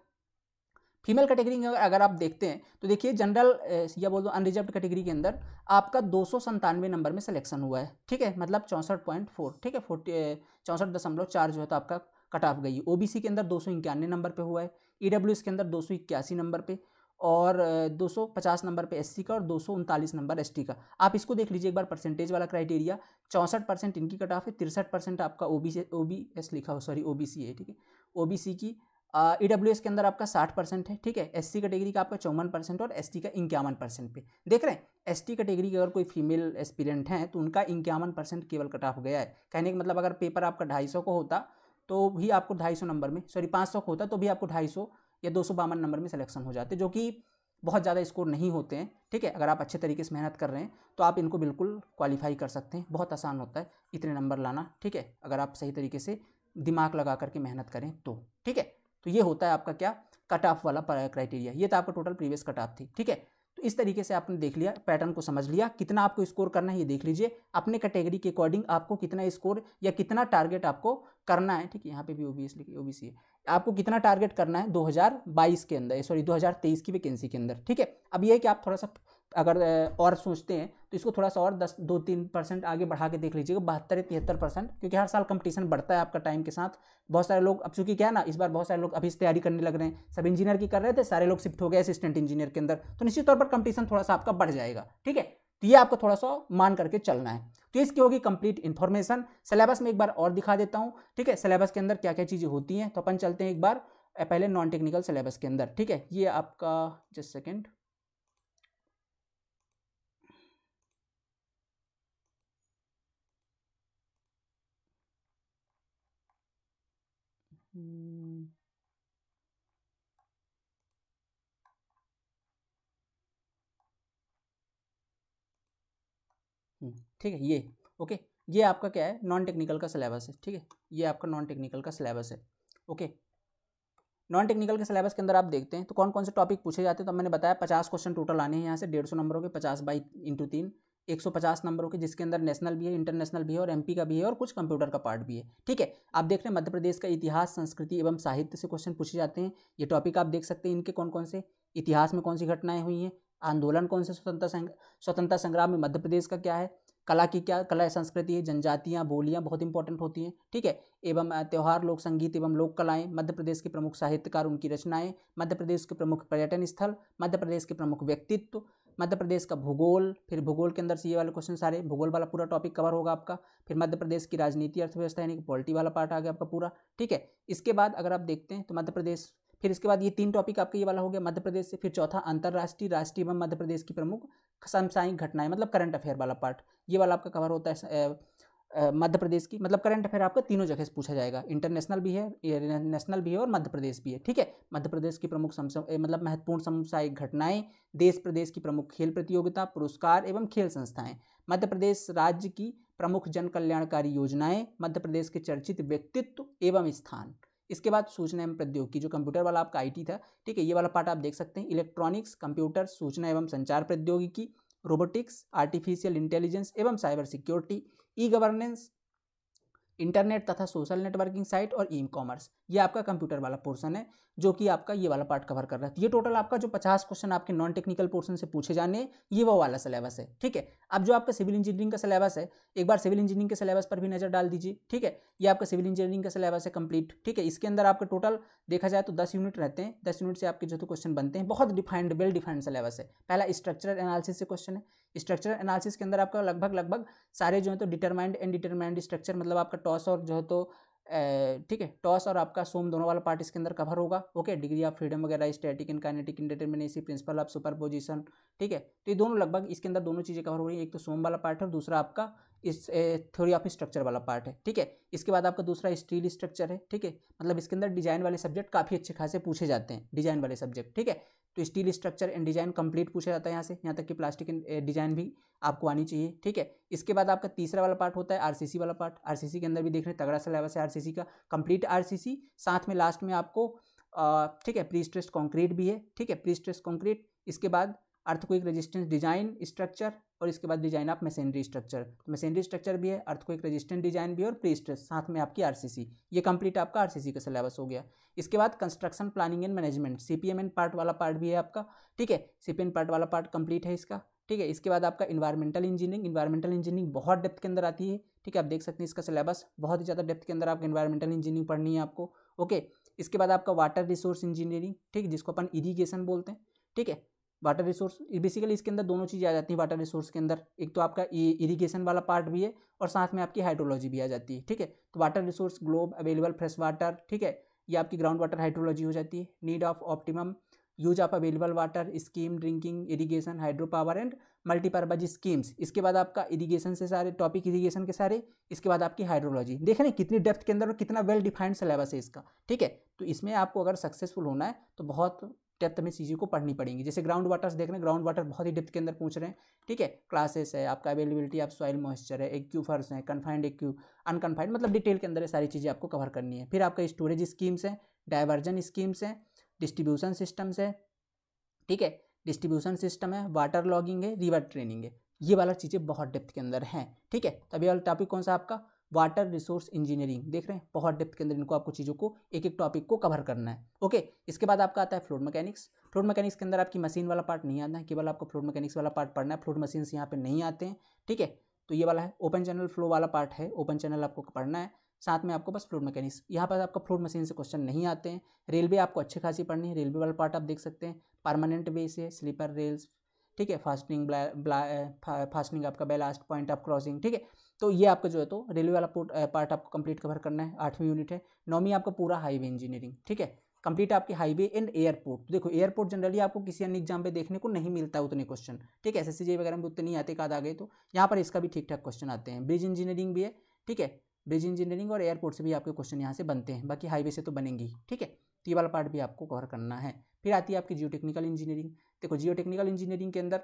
फीमेल कैटेगरी में अगर आप देखते हैं तो देखिए जनरल या बोल दो अनरिजर्व कैटेगरी के अंदर आपका दो नंबर में सिलेक्शन हुआ है, ठीक है? मतलब चौंसठ ठीक है? फोर्टी चौंसठ दशमलव चार जो है तो आपका कट ऑफ़ गई। ओबीसी के अंदर दो सौ इक्यानवे नंबर पे हुआ है ईडब्ल्यू के अंदर दो सौ इक्यासी नंबर पे और 250 नंबर पे एससी का और दो सौ उनतालीस नंबर एसटी का। आप इसको देख लीजिए एक बार परसेंटेज वाला क्राइटेरिया चौंसठ परसेंट इनकी कट ऑफ़ है, तिरसठ परसेंट आपका ओ बी लिखा हो सॉरी ओ बी सी है, ठीक है? ओ बी सी की ई डब्ल्यू एस के अंदर आपका साठ परसेंट है, ठीक है? एस सी कैटेगरी का आपका चौवन परसेंट और एस टी का इक्यावन परसेंट पे। देख रहे हैं एस टी कैटेगरी के अगर कोई फीमेल एस्पिरेंट हैं तो उनका इक्यावन परसेंट केवल कट ऑफ़ गया है। कहने का मतलब अगर पेपर आपका ढाई सौ को होता तो भी आपको ढाई सौ नंबर में सॉरी पाँच सौ होता तो भी आपको ढाई सौ या दो सौ बावन नंबर में सिलेक्शन हो जाते, जो कि बहुत ज़्यादा स्कोर नहीं होते हैं, ठीक है? अगर आप अच्छे तरीके से मेहनत कर रहे हैं तो आप इनको बिल्कुल क्वालिफाई कर सकते हैं। बहुत आसान होता है, इतने नंबर लाना, ठीक है? अगर आप सही तरीके से दिमाग लगा करके मेहनत करें तो ठीक है? तो ये होता है आपका क्या? कट ऑफ़ वाला क्राइटेरिया ये तो आपका टोटल प्रीवियस कट ऑफ़ थी, ठीक है? तो इस तरीके से आपने देख लिया पैटर्न को समझ लिया, कितना आपको स्कोर करना है, ये देख लीजिए। अपने कैटेगरी के अकॉर्डिंग आपको कितना स्कोर या कितना टारगेट आपको करना है, ठीक है? यहाँ पे भी लिखिए ओबीसी है आपको कितना टारगेट करना है? 2022 के अंदर सॉरी 2023 की वैकेंसी के अंदर, ठीक है? अब ये है कि आप थोड़ा सा अगर और सोचते हैं तो इसको थोड़ा सा और दस, दो, तीन परसेंट आगे बढ़ा के देख लीजिएगा, बहत्तर या तिहत्तर परसेंट, क्योंकि हर साल कंपटीशन बढ़ता है आपका टाइम के साथ। बहुत सारे लोग, अब चूँकि क्या है ना, इस बार बहुत सारे लोग अभी तैयारी करने लग रहे हैं, सब इंजीनियर की कर रहे थे, सारे लोग शिफ्ट हो गए असिस्टेंट इंजीनियर के अंदर तो निश्चित तौर पर कंपटीशन थोड़ा सा आपका बढ़ जाएगा, ठीक है? तो ये आपको थोड़ा सा मान करके चलना है। तो इसकी होगी कंप्लीट इन्फॉर्मेशन। सिलेबस में एक बार और दिखा देता हूँ, ठीक है? सिलेबस के अंदर क्या क्या चीज़ें होती हैं तो अपन चलते हैं एक बार पहले नॉन टेक्निकल सिलेबस के अंदर, ठीक है? ये आपका, जस्ट सेकेंड। हम्म। हम्म, ठीक है ये ओके ये आपका क्या है? नॉन टेक्निकल का सिलेबस है ठीक है? ये आपका नॉन टेक्निकल का सिलेबस है ओके नॉन टेक्निकल के सिलेबस के अंदर आप देखते हैं तो कौन कौन से टॉपिक पूछे जाते हैं? तो मैंने बताया पचास क्वेश्चन टोटल आने हैं यहाँ से डेढ़ सौ नंबरों के पचास बाई इंटू तीन 150 नंबरों के, जिसके अंदर नेशनल भी है, इंटरनेशनल भी है और एमपी का भी है और कुछ कंप्यूटर का पार्ट भी है। ठीक है, आप देख रहे हैं मध्य प्रदेश का इतिहास, संस्कृति एवं साहित्य से क्वेश्चन पूछे जाते हैं। ये टॉपिक आप देख सकते हैं इनके कौन कौन से। इतिहास में कौन सी घटनाएँ हुई हैं? आंदोलन कौन से स्वतंत्रता स्वतंत्रता संग्राम में मध्य प्रदेश का क्या है? कला की क्या, कला संस्कृति है, जनजातियाँ, बोलियाँ बहुत इंपॉर्टेंट होती हैं। ठीक है, एवं त्यौहार, लोक संगीत एवं लोक कलाएँ, मध्य प्रदेश के प्रमुख साहित्यकार उनकी रचनाएँ, मध्य प्रदेश के प्रमुख पर्यटन स्थल, मध्य प्रदेश के प्रमुख व्यक्तित्व मध्य प्रदेश का भूगोल, फिर भूगोल के अंदर से ये वाले क्वेश्चन सारे, भूगोल वाला पूरा टॉपिक कवर होगा आपका, फिर मध्य प्रदेश की राजनीति, अर्थव्यवस्था, यानी कि पॉलिटी वाला पार्ट आ गया आपका पूरा, ठीक है? इसके बाद अगर आप देखते हैं तो मध्य प्रदेश, फिर इसके बाद ये तीन टॉपिक आपका ये वाला हो गया, मध्य प्रदेश से फिर चौथा अंतर्राष्ट्रीय, राष्ट्रीय एवं मध्य प्रदेश की प्रमुख समसायिक घटनाएँ मतलब करंट अफेयर वाला पार्ट ये वाला आपका कवर होता है मध्य प्रदेश की मतलब करंट अफेयर आपका तीनों जगह से पूछा जाएगा। इंटरनेशनल भी है नेशनल भी है और मध्य प्रदेश भी है, ठीक है? मध्य प्रदेश की प्रमुख मतलब महत्वपूर्ण सामुदायिक घटनाएँ, देश प्रदेश की प्रमुख खेल प्रतियोगिता, पुरस्कार एवं खेल संस्थाएँ। मध्य प्रदेश राज्य की प्रमुख जन कल्याणकारी योजनाएँ, मध्य प्रदेश के चर्चित व्यक्तित्व एवं स्थान। इसके बाद सूचना एवं प्रौद्योगिकी, जो कंप्यूटर वाला आपका आईटी था, ठीक है? ये वाला पार्ट आप देख सकते हैं। इलेक्ट्रॉनिक्स कंप्यूटर सूचना एवं संचार प्रौद्योगिकी रोबोटिक्स आर्टिफिशियल इंटेलिजेंस एवं cyber security e governance internet तथा सोशल नेटवर्किंग साइट और ई कॉमर्स ये आपका कंप्यूटर वाला पोर्सन है। जो कि आपका ये वाला पार्ट कवर कर रहा है। तो ये टोटल आपका जो पचास क्वेश्चन आपके नॉन टेक्निकल पोर्सन से पूछे जाने, ये वो वाला सिलेबस है, ठीक है? अब जो आपका सिविल इंजीनियरिंग का सिलेबस है, एक बार सिविल इंजीनियरिंग के सिलेबस पर भी नज़र डाल दीजिए, ठीक है? ये आपका सिविल इंजीनियरिंग का सिलेबस है कंप्लीट ठीक है? इसके अंदर आपका टोटल देखा जाए तो दस यूनिट रहते हैं। दस यूनिट से आपके जो तो क्वेश्चन बनते हैं, बहुत डिफाइंड वेल डिफाइंड सिलेबस है। पहला स्ट्रक्चरल एनालिसिस से क्वेश्चन है। स्ट्रक्चरल एनालिसिस के अंदर आपका लगभग लगभग सारे जो है तो डिटरमाइंड एंड डिटरमाइंड स्ट्रक्चर मतलब आपका टॉस और जो है तो ठीक है, टॉस और आपका सोम दोनों वाला पार्ट इसके अंदर कवर होगा। ओके, डिग्री ऑफ़ फ्रीडम वगैरह static and kinetic indeterminacy principle of super position ठीक है? तो ये दोनों लगभग इसके अंदर दोनों चीज़ें कवर हो रही है। एक तो सोम वाला पार्ट है और दूसरा आपका इस थ्योरी ऑफ़ स्ट्रक्चर वाला पार्ट है, ठीक है? इसके बाद आपका दूसरा स्टील स्ट्रक्चर है, ठीक है? मतलब इसके अंदर डिज़ाइन वाले सब्जेक्ट काफ़ी अच्छे खासे पूछे जाते हैं डिज़ाइन वाले सब्जेक्ट ठीक है? तो steel structure and design complete पूछा जाता है यहाँ से, यहाँ तक कि प्लास्टिक डिज़ाइन भी आपको आनी चाहिए, ठीक है? इसके बाद आपका तीसरा वाला पार्ट होता है आरसीसी वाला पार्ट। आरसीसी के अंदर भी देख रहे हैं, तगड़ा सा लेवल है आरसीसी का, कंप्लीट आरसीसी साथ में लास्ट में आपको ठीक है प्री स्ट्रेस कॉन्क्रीट भी है, ठीक है प्री स्ट्रेस कॉन्क्रीट इसके बाद अर्थक्विक रेजिस्टेंस डिज़ाइन स्ट्रक्चर और इसके बाद डिज़ाइन ऑफ़ मशीनरी स्ट्रक्चर। तो मशीनरी स्ट्रक्चर भी है, अर्थक्विक रेजिस्टेंट डिज़ाइन भी और प्री स्ट्रेस साथ में आपकी आरसीसी। ये कंप्लीट आपका आरसीसी का सिलेबस हो गया। इसके बाद construction planning and management CPMN part वाला पार्ट भी है आपका, ठीक है? सीपीएन पार्ट वाला पार्ट कंप्लीट है इसका, ठीक है? इसके बाद आपका इन्वायरमेंटल इंजीनियरिंग इन्वायरमेंटल इंजीनियरिंग बहुत डेप्थ के अंदर आती है, ठीक है? आप देख सकते हैं इसका सिलेबस बहुत ही ज़्यादा डेप्थ के अंदर आपको इन्वायरमेंटल इंजीनियरिंग पढ़नी है आपको, ओके? इसके बाद आपका वाटर रिसोर्स इंजीनियरिंग ठीक जिसको अपन इरीगेशन बोलते हैं, ठीक है? वाटर रिसोर्स बेसिकली इसके अंदर दोनों चीज़ें आ जाती हैं वाटर रिसोर्स के अंदर। एक तो आपका इरीगेशन वाला पार्ट भी है और साथ में आपकी हाइड्रोलॉजी भी आ जाती है, ठीक है? तो water resource globe available fresh water ठीक है? ये आपकी ग्राउंड वाटर हाइड्रोलॉजी हो जाती है। Need of optimum use of available water scheme drinking irrigation hydro power and multipurpose schemes इसके बाद आपका इरीगेशन से सारे टॉपिक इरीगेशन के सारे, इसके बाद आपकी हाइड्रोलॉजी देख कितनी डेप्थ के अंदर और कितना वेल डिफाइंड सिलेबस है इसका, ठीक है? तो इसमें आपको अगर सक्सेसफुल होना है तो बहुत डेप्थ में चीज़ों को पढ़नी पड़ेंगी। जैसे ग्राउंड वाटर्स देख रहे हैं ग्राउंड वाटर बहुत ही डेप्थ के अंदर पूछ रहे हैं, ठीक है? क्लासेस है, आपका अवेलेबिलिटी ऑफ़ सॉइल मॉइस्चर है एक्यूफर्स है कन्फाइंड एक्यू अनकन्फाइंड मतलब डिटेल के अंदर सारी चीज़ें आपको कवर करनी है। फिर आपका स्टोरेज स्कीम्स है डाइवर्जन स्कीम्स हैं डिस्ट्रीब्यूशन सिस्टम्स है, ठीक है? डिस्ट्रीब्यूशन सिस्टम है वाटर लॉगिंग है रिवर ट्रेनिंग है। ये वाला चीज़ें बहुत डेप्थ के अंदर हैं, ठीक है? तो अभी वाला टॉपिक कौन सा आपका? वाटर रिसोर्स इंजीनियरिंग देख रहे हैं? बहुत डेप्थ के अंदर इनको आपको चीज़ों को एक एक टॉपिक को कवर करना है। ओके इसके बाद आपका आता है फ्लोर मैकेनिक्स फ्लोर मैकेनिक्स के अंदर आपकी मशीन वाला पार्ट नहीं आना है, केवल आपको फ्लोर मैकेनिक्स वाला पार्ट पढ़ना है। फ्लोर मशीन यहाँ पर नहीं आते हैं, ठीक है? तो ये वाला है ओपन चैनल फ्लो वाला पार्ट है ओपन चैनल आपको पढ़ना है। साथ में आपको बस फ्लोर मैकेनिक्स यहाँ पर आपका फ्लोर मशीन से क्वेश्चन नहीं आते हैं। रेलवे आपको अच्छी खासी पढ़नी है रेलवे वाला पार्ट आप देख सकते हैं। परमानेंट बेस है स्लीपर रेल्स ठीक है? फास्टनिंग फास्टनिंग आपका बेलास्ट पॉइंट ऑफ़ क्रॉसिंग ठीक है? तो ये आपका जो है तो रेलवे वाला पार्ट आपको कंप्लीट कवर करना है, आठवीं यूनिट है। नौवीं आपका पूरा हाईवे इंजीनियरिंग, ठीक है? कंप्लीट आपके हाईवे एंड एयरपोर्ट। देखो, एयरपोर्ट जनरली आपको किसी अन्य एग्ज़ाम पे देखने को नहीं मिलता है उतने क्वेश्चन, ठीक है? एस एस वगैरह में उतने आते काद आ गए तो यहाँ पर इसका भी ठीक ठाक क्वेश्चन आते हैं। ब्रिज इंजीनियरिंग भी है, ठीक है? ब्रिज इंजीनियरिंग और एयरपोर्ट से भी आपके क्वेश्चन यहाँ से बनते हैं, बाकी हाईवे से तो बनेंगी ठीक है? तो ये वाला पार्ट भी आपको कवर करना है। फिर आती है आपकी जियो टेक्निकल इंजीनियरिंग। देखो जियो टेक्निकल इंजीनियरिंग के अंदर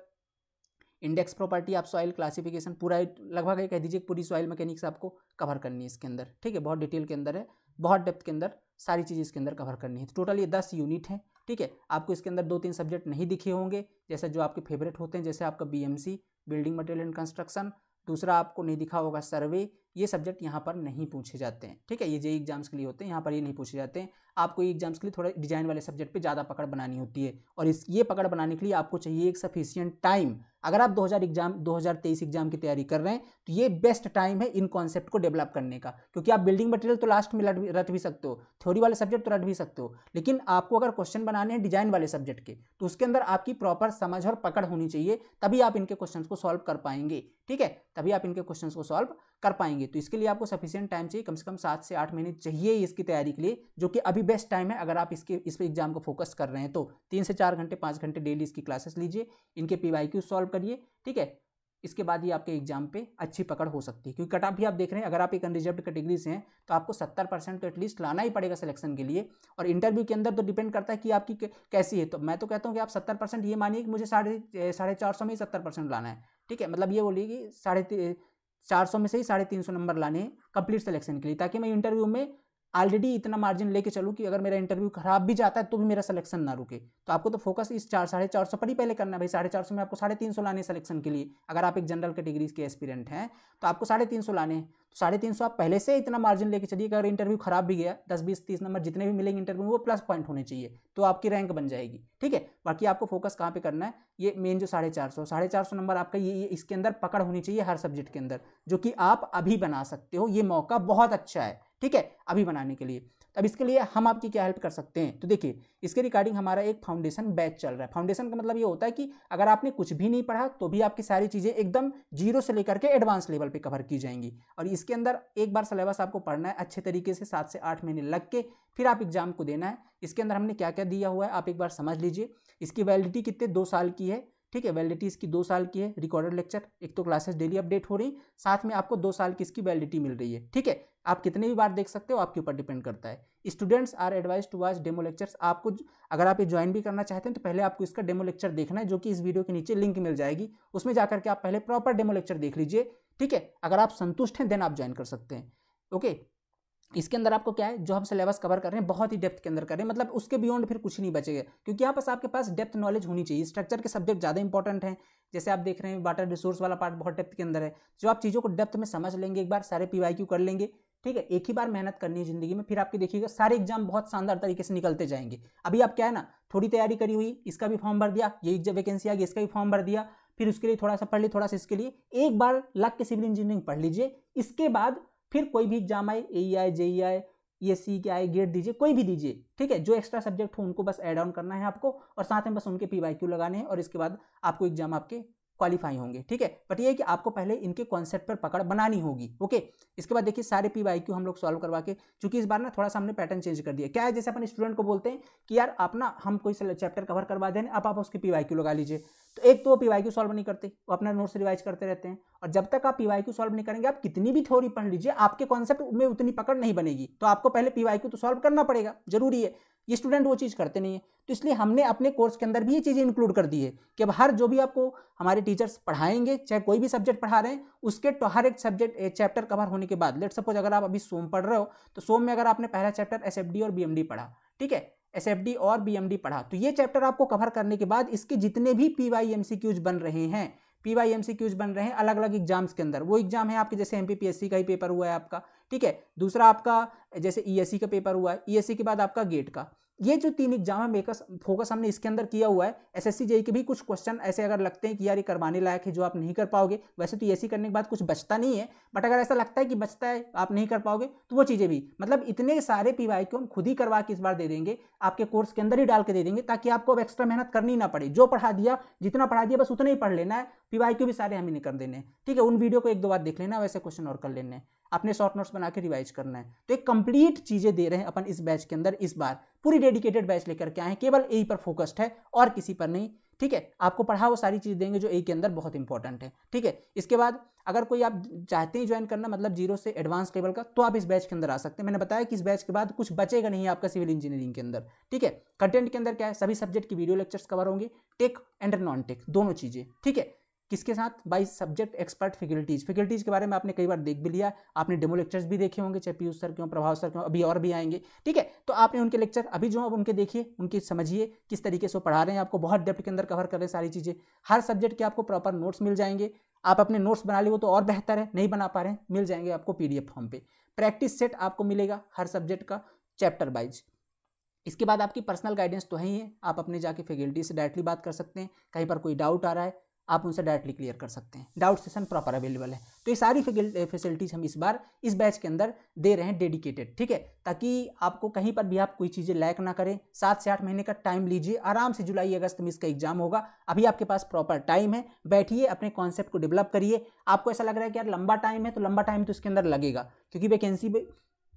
इंडेक्स प्रॉपर्टी, आप सॉइल क्लासिफिकेशन पूरा लगभग कह दीजिए पूरी सॉइल मैकेनिक्स आपको कवर करनी है इसके अंदर, ठीक है? बहुत डिटेल के अंदर है, बहुत डेप्थ के अंदर, सारी चीज़ें इसके अंदर कवर करनी है। तो टोटल ये दस यूनिट है, ठीक है? आपको इसके अंदर दो तीन सब्जेक्ट नहीं दिखे होंगे, जैसे जो आपके फेवरेट होते हैं, जैसे आपका BMC building material and construction, दूसरा आपको नहीं दिखा होगा सर्वे ये सब्जेक्ट यहाँ पर नहीं पूछे जाते हैं। ठीक है, ये जे एग्ज़ाम्स के लिए होते हैं, यहाँ पर ये नहीं पूछे जाते हैं। आपको ये एग्ज़ाम्स के लिए थोड़ा डिज़ाइन वाले सब्जेक्ट पे ज़्यादा पकड़ बनानी होती है और इस, ये पकड़ बनाने के लिए आपको चाहिए एक सफिशियंट टाइम अगर आप 2000 एग्ज़ाम 2023 एग्ज़ाम की तैयारी कर रहे हैं तो ये बेस्ट टाइम है इन कॉन्सेप्ट को डेवलप करने का। क्योंकि आप बिल्डिंग मटेरियल तो लास्ट में रट भी सकते हो थ्योरी वाले सब्जेक्ट तो रट भी सकते हो, लेकिन आपको अगर क्वेश्चन बनाने हैं डिज़ाइन वाले सब्जेक्ट के तो उसके अंदर आपकी प्रॉपर समझ और पकड़ होनी चाहिए, तभी आप इनके क्वेश्चन को सॉल्व कर पाएँगे। ठीक है, तभी आप इनके क्वेश्चन को सॉल्व कर पाएँगे। तो इसके लिए आपको सफिशियंट टाइम चाहिए, कम से कम सात से आठ महीने चाहिए इसकी तैयारी के लिए, जो कि अभी बेस्ट टाइम है। अगर आप इसके, इस पर एग्ज़ाम को फोकस कर रहे हैं तो तीन से चार घंटे, पाँच घंटे डेली इसकी क्लासेस लीजिए, इनके पी वाई क्यू सॉल्व करिए, ठीक है? इसके बाद ही आपके एग्ज़ाम पे अच्छी पकड़ हो सकती है, क्योंकि कट ऑफ़ भी आप देख रहे हैं। अगर आप एक अनरिजर्व कैटेगरी से हैं तो आपको सत्तर परसेंट तो एटलीस्ट लाना ही पड़ेगा सिलेक्शन के लिए, और इंटरव्यू के अंदर तो डिपेंड करता है कि आपकी कैसी है। तो मैं तो कहता हूँ कि आप सत्तर परसेंट ये मानिए कि मुझे साढ़े साढ़े चार सौ में ही सत्तर परसेंट लाना है, ठीक है? मतलब ये बोलिए कि साढ़े चार सौ में से ही साढ़े तीन सौ नंबर लाने कंप्लीट सिलेक्शन के लिए, ताकि मैं इंटरव्यू में ऑलरेडी इतना मार्जिन लेके चलूँ कि अगर मेरा इंटरव्यू खराब भी जाता है तो भी मेरा सिलेक्शन ना रुके। तो आपको तो फोकस इस चार, साढ़े चार सौ पर ही पहले करना है भाई। साढ़े चार सौ में आपको साढ़े तीन सौ लाने सिलेक्शन के लिए। अगर आप एक जनरल कैटेगरी के एस्पिरेंट हैं तो आपको साढ़े तीन सौ लाने तो साढ़े तीन सौ आप पहले से इतना मार्जिन लेके चलिए अगर इंटरव्यू खराब भी गया, दस, बीस, तीस नंबर जितने भी मिलेंगे इंटरव्यू वो प्लस पॉइंट होने चाहिए। तो आपकी रैंक बन जाएगी। ठीक है? बाकी आपको फोकस कहाँ पे करना है? ये मेन जो साढ़े चार सौ, साढ़े चार सौ नंबर आपका ये इसके अंदर पकड़ होनी चाहिए हर सब्जेक्ट के अंदर, जो कि आप अभी बना सकते हो। ये मौका बहुत अच्छा है। ठीक है, अभी बनाने के लिए। अब इसके लिए हम आपकी क्या हेल्प कर सकते हैं? तो देखिए, इसके रिगार्डिंग हमारा एक फाउंडेशन बैच चल रहा है। फाउंडेशन का मतलब ये होता है कि अगर आपने कुछ भी नहीं पढ़ा तो भी आपकी सारी चीज़ें एकदम ज़ीरो से लेकर के एडवांस लेवल पे कवर की जाएँगी। और इसके अंदर एक बार सिलेबस आपको पढ़ना है, अच्छे तरीके से सात से आठ महीने लग के फिर आप एग्ज़ाम को देना है। इसके अंदर हमने क्या क्या दिया हुआ है, आप एक बार समझ लीजिए। इसकी वैलिडिटी कितने? दो साल की है। ठीक है वैलिडिटी इसकी दो साल की है रिकॉर्डेड लेक्चर एक तो क्लासेस डेली अपडेट हो रही साथ में आपको दो साल की इसकी वैलिडिटी मिल रही है, ठीक है? आप कितने भी बार देख सकते हो, आपके ऊपर डिपेंड करता है। Students are advise to watch demo lectures आपको अगर आप ये ज्वाइन भी करना चाहते हैं तो पहले आपको इसका डेमो लेक्चर देखना है, जो कि इस वीडियो के नीचे लिंक मिल जाएगी, उसमें जाकर के आप पहले प्रॉपर डेमो लेक्चर देख लीजिए, ठीक है? अगर आप संतुष्ट हैं देन आप ज्वाइन कर सकते हैं ओके इसके अंदर आपको क्या है, जो हम सिलेबस कवर कर रहे हैं, बहुत ही डेप्थ के अंदर कर रहे हैं। मतलब उसके बियॉन्ड फिर कुछ नहीं बचेगा, क्योंकि यहाँ पास आपके पास डेप्थ नॉलेज होनी चाहिए। स्ट्रक्चर के सब्जेक्ट ज़्यादा इंपॉर्टेंट हैं। जैसे आप देख रहे हैं वाटर रिसोर्स वाला पार्ट बहुत डेप्थ के अंदर है। जो आप चीज़ों को डेप्थ में समझ लेंगे, एक बार सारे पीवाईक्यू कर लेंगे, ठीक है? एक ही बार मेहनत करनी है ज़िंदगी में, फिर आपके देखिएगा, सारे एग्ज़ाम बहुत शानदार तरीके से निकलते जाएँगे। अभी आप क्या है ना, थोड़ी तैयारी करी हुई, इसका भी फॉर्म भर दिया जब वैकेंसी आ गई, इसका भी फॉर्म भर दिया, फिर उसके लिए थोड़ा सा पढ़ लिया थोड़ा सा इसके लिए एक बार लग के सिविल इंजीनियरिंग पढ़ लीजिए। इसके बाद फिर कोई भी एग्ज़ाम आए ए आई जे आई ये सी के आए गेट दीजिए, कोई भी दीजिए, ठीक है? जो एक्स्ट्रा सब्जेक्ट हो, उनको बस एड ऑन करना है आपको और साथ में बस उनके पी वाई क्यू लगाने हैं और इसके बाद आपको एग्ज़ाम आपके क्वालिफाई होंगे, ठीक है? बट ये कि आपको पहले इनके कॉन्सेप्ट पर पकड़ बनानी होगी ओके इसके बाद देखिए सारे पी वाई क्यू हम लोग सॉल्व करवा के, चूँकि इस बार ना थोड़ा सा हमने पैटर्न चेंज कर दिया। क्या है? जैसे अपन स्टूडेंट को बोलते हैं कि यार, आप ना, हम कोई चैप्टर कवर करवा दें, आप आप उसके पी वाई क्यू लगा लीजिए। तो एक तो वो पी वाई क्यू सॉल्व नहीं करते, वो अपना नोट्स रिवाइज करते रहते हैं। और जब तक आप पी वाई क्यू सॉल्व नहीं करेंगे, आप कितनी भी थ्योरी पढ़ लीजिए, आपके कॉन्सेप्ट में उतनी पकड़ नहीं बनेगी। तो आपको पहले पी वाई क्यू तो सॉल्व करना पड़ेगा, ज़रूरी है। ये स्टूडेंट वो चीज़ करते नहीं है। तो इसलिए हमने अपने कोर्स के अंदर भी ये चीज़ें इंक्लूड कर दी है कि अब हर जो भी आपको हमारे टीचर्स पढ़ाएँगे, चाहे कोई भी सब्जेक्ट पढ़ा रहे हैं, उसके तो हर एक सब्जेक्ट चैप्टर कवर होने के बाद लेट सपोज़ अगर आप अभी सोम पढ़ रहे हो तो सोम में अगर आपने पहला चैप्टर एसएफडी और बीएमडी पढ़ा, ठीक है? एसएफडी और बीएमडी पढ़ा। तो ये चैप्टर आपको कवर करने के बाद इसके जितने भी पी वाई बन रहे हैं P Y M C Qs बन रहे हैं अलग अलग एग्ज़ाम्स के अंदर। वो एग्ज़ाम है आपके, जैसे M P P S C का ही पेपर हुआ है आपका, ठीक है? दूसरा आपका, जैसे ई एस सी का पेपर हुआ है ई एस सी के बाद आपका गेट का। ये जो तीन एग्ज़ाम है मेकस फोकस हमने इसके अंदर किया हुआ है एस एस सी जेई के भी कुछ क्वेश्चन ऐसे अगर लगते हैं कि यार ये करवाने लायक है जो आप नहीं कर पाओगे, वैसे तो एसी करने के बाद कुछ बचता नहीं है बट अगर ऐसा लगता है कि बचता है, आप नहीं कर पाओगे तो वो चीज़ें भी मतलब इतने सारे पी वाई को हम खुद ही करवा के इस बार दे देंगे, आपके कोर्स के अंदर ही डाल के दे देंगे, ताकि आपको अब एक्स्ट्रा मेहनत करनी ना पड़े, जो पढ़ा दिया, जितना पढ़ा दिया, बस उतना ही पढ़ लेना है पी भी सारे हम नहीं कर देने ठीक है, उन वीडियो को एक दो बार देख लेना, वैसे क्वेश्चन और कर लेने अपने शॉर्ट नोट्स बना के रिवाइज करना है। तो एक कंप्लीट चीज़ें दे रहे हैं अपन इस बैच के अंदर इस बार। पूरी डेडिकेटेड बैच लेकर के आए हैं। केवल ए पर फोकस्ड है और किसी पर नहीं। ठीक है? आपको पढ़ा वो सारी चीज़ देंगे जो ए के अंदर बहुत इंपॉर्टेंट है। ठीक है? इसके बाद अगर कोई आप चाहते हैं ज्वाइन करना मतलब ज़ीरो से एडवांस लेवल का तो आप इस बैच के अंदर आ सकते हैं। मैंने बताया कि इस बैच के बाद कुछ बचेगा नहीं आपका सिविल इंजीनियरिंग के अंदर। ठीक है? कंटेंट के अंदर क्या है? सभी सब्जेक्ट की वीडियो लेक्चर्स कवर होंगे। टेक एंड नॉन टेक दोनों चीज़ें। ठीक है? किसके साथ? By subject expert faculties faculties के बारे में आपने कई बार देख भी लिया, आपने डेमो लेक्चर्स भी देखे होंगे, चाहे पीयूष सर क्यों प्रभाव सर क्यों अभी और भी आएँगे। ठीक है? तो आपने उनके लेक्चर अभी जो अब उनके देखिए, उनकी समझिए, किस तरीके से वो पढ़ा रहे हैं, आपको बहुत डेप्थ के अंदर कवर कर रहे हैं सारी चीज़ें। हर सब्जेक्ट के आपको प्रॉपर नोट्स मिल जाएँगे। आप अपने नोट्स बना लिए वो तो और बेहतर है, नहीं बना पा रहे हैं, मिल जाएँगे आपको पीडीएफ फॉर्म पे। प्रैक्टिस सेट आपको मिलेगा हर सब्जेक्ट का चैप्टर वाइज इसके बाद आपकी पर्सनल गाइडेंस तो है ही है। आप अपने जाके फैकल्टी से डायरेक्टली बात कर सकते हैं। कहीं पर कोई डाउट आ रहा है आप उनसे डायरेक्टली क्लियर कर सकते हैं। डाउट सेशन प्रॉपर अवेलेबल है। तो ये सारी फैसिलिटीज़ हम इस बार, इस बैच के अंदर दे रहे हैं डेडिकेटेड ठीक है? ताकि आपको कहीं पर भी आप कोई चीज़ें लैक ना करें। सात से आठ महीने का टाइम लीजिए। आराम से जुलाई अगस्त में इसका एग्ज़ाम होगा। अभी आपके पास प्रॉपर टाइम है। बैठिए, अपने कॉन्सेप्ट को डेवलप करिए। आपको ऐसा लग रहा है कि यार लंबा टाइम है तो लंबा टाइम तो इसके अंदर लगेगा। क्योंकि वैकेंसी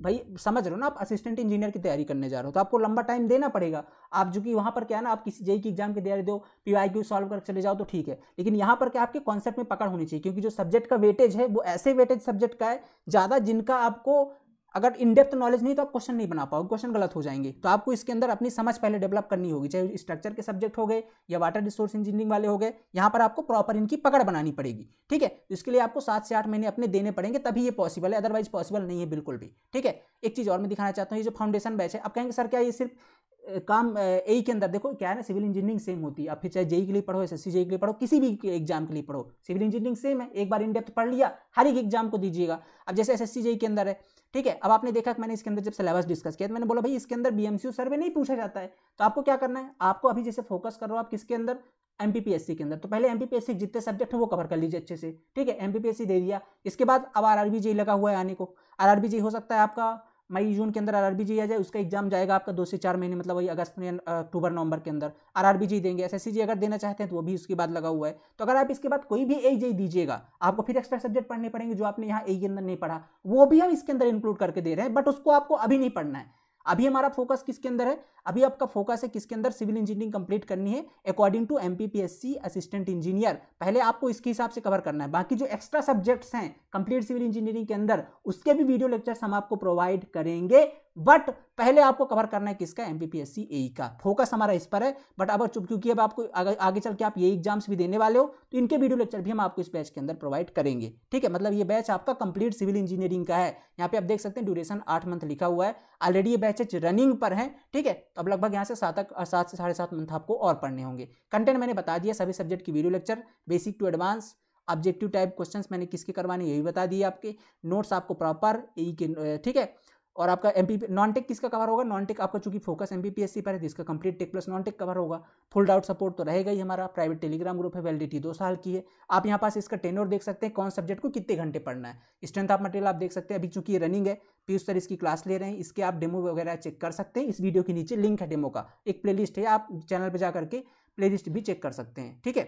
भाई, समझ रहे हो ना, आप असिस्टेंट इंजीनियर की तैयारी करने जा रहे हो तो आपको लंबा टाइम देना पड़ेगा। आप जो कि वहाँ पर क्या है ना, आप किसी जेई की एग्ज़ाम की तैयारी दो पी वाई क्यू सॉल्व कर चले जाओ तो ठीक है। लेकिन यहाँ पर क्या आपके कॉन्सेप्ट में पकड़ होनी चाहिए, क्योंकि जो सब्जेक्ट का वेटेज है, वो ऐसे वेटेज सब्जेक्ट का है, ज़्यादा जिनका आपको अगर इन डेप्थ नॉलेज नहीं तो आप क्वेश्चन नहीं बना पाओगे क्वेश्चन गलत हो जाएँगे। तो आपको इसके अंदर अपनी समझ पहले डेवलप करनी होगी, चाहे स्ट्रक्चर के सब्जेक्ट हो गए या वाटर रिसोर्स इंजीनियरिंग वाले हो गए, यहाँ पर आपको प्रॉपर इनकी पकड़ बनानी पड़ेगी, ठीक है? तो इसके लिए आपको सात से आठ महीने अपने देने पड़ेंगे, तभी ये पॉसिबल है अदरवाइज़ पॉसिबल नहीं है बिल्कुल भी, ठीक है? एक चीज़ और मैं दिखाना चाहता हूँ, ये जो फाउंडेशन बैच है, आप कहेंगे, सर, क्या ये सिर्फ़ काम ए के अंदर देखो, क्या है ना, सिविल इंजीनियरिंग सेम होती है। अब फिर चाहे जेई के लिए पढ़ो एस एस सी जेई के लिए पढ़ो, किसी भी एग्ज़ाम के लिए पढ़ो, सिविल इंजीनियरिंग सेम है, एक बार इन डेप्थ पढ़ लिया, हर एक एग्ज़ाम को दीजिएगा। अब जैसे एस एस सी जेई के अंदर है, ठीक है, अब आपने देखा कि मैंने इसके अंदर जब सिलेबस डिस्कस किया तो मैंने बोला, भाई, इसके अंदर बीएमसीयू सर्वे नहीं पूछा जाता है तो आपको क्या करना है? आपको अभी जैसे फोकस कर रहे हो आप किसके अंदर? एमपीपीएससी के अंदर। तो पहले एमपीपीएससी जितने सब्जेक्ट हैं वो कवर कर लीजिए अच्छे से, ठीक है एमपीपीएससी दे दिया। इसके बाद अब आरआरबी जेई लगा हुआ है आने को। जेई हो सकता है आपका मई जून के अंदर आर जी आ जाए, उसका एग्ज़ाम जाएगा आपका दो से चार महीने मतलब वही अगस्त में अक्टूबर, नवंबर के अंदर। आरआरबी जी देंगे एसएससी जी अगर देना चाहते हैं तो वो भी उसके बाद लगा हुआ है। तो अगर आप इसके बाद कोई भी ए जी दीजिएगा, आपको फिर एक्स्ट्रा सब्जेक्ट पढ़ने पड़ेंगे जो आपने यहाँ ए के अंदर नहीं पढ़ा, वो भी हम इसके अंदर इंक्लूड करके दे रहे हैं बट उसको आपको अभी नहीं पढ़ना है। अभी हमारा फोकस किसके अंदर है? अभी आपका फोकस है किसके अंदर? सिविल इंजीनियरिंग कंप्लीट करनी है according to MPPSC assistant engineer पहले आपको इसके हिसाब से कवर करना है। बाकी जो एक्स्ट्रा सब्जेक्ट्स हैं कंप्लीट सिविल इंजीनियरिंग के अंदर, उसके भी वीडियो लेक्चर्स हम आपको प्रोवाइड करेंगे। बट पहले आपको कवर करना है किसका? एमपीपीएससी ए का। फोकस हमारा इस पर है। बट अब चुप क्योंकि अब आपको आगे, आगे चल के आप ये एग्ज़ाम्स भी देने वाले हो तो इनके वीडियो लेक्चर भी हम आपको इस बैच के अंदर प्रोवाइड करेंगे। ठीक है? मतलब ये बैच आपका कंप्लीट सिविल इंजीनियरिंग का है। यहाँ पे आप देख सकते हैं ड्यूरेशन आठ मंथ लिखा हुआ है। ऑलरेडी ये बैचेज रनिंग पर है। ठीक है? तो अब लगभग यहाँ से सात सात से साढ़े सात मंथ आपको और पढ़ने होंगे। कंटेंट मैंने बता दिया सभी सब्जेक्ट की video lecture basic to advance objective type questions मैंने किसके करवाने ये भी बता दिए आपके। नोट्स आपको प्रॉपर ई के ठीक है? और आपका एम पी नॉन टेक किसका कवर होगा? नॉन टेक आपका चूँकि फोकस एमपीपीएससी पर है जिसका complete tech plus non tech cover होगा। फुल डाउट सपोर्ट तो रहेगा ही हमारा। प्राइवेट टेलीग्राम ग्रुप है वैलिडिटी दो साल की है। आप यहाँ पास इसका टेनोर देख सकते हैं, कौन सब्जेक्ट को कितने घंटे पढ़ना है। स्ट्रेंथ ऑफ़ मटेरियल आप देख सकते हैं, अभी चूँकि रनिंग है, पीयूष सर इसकी क्लास ले रहे हैं, इसके आप डेमो वगैरह चेक कर सकते हैं। इस वीडियो के नीचे लिंक है डेमो का। एक प्ले है, आप चैनल पर जा करके प्ले भी चेक कर सकते हैं, ठीक है?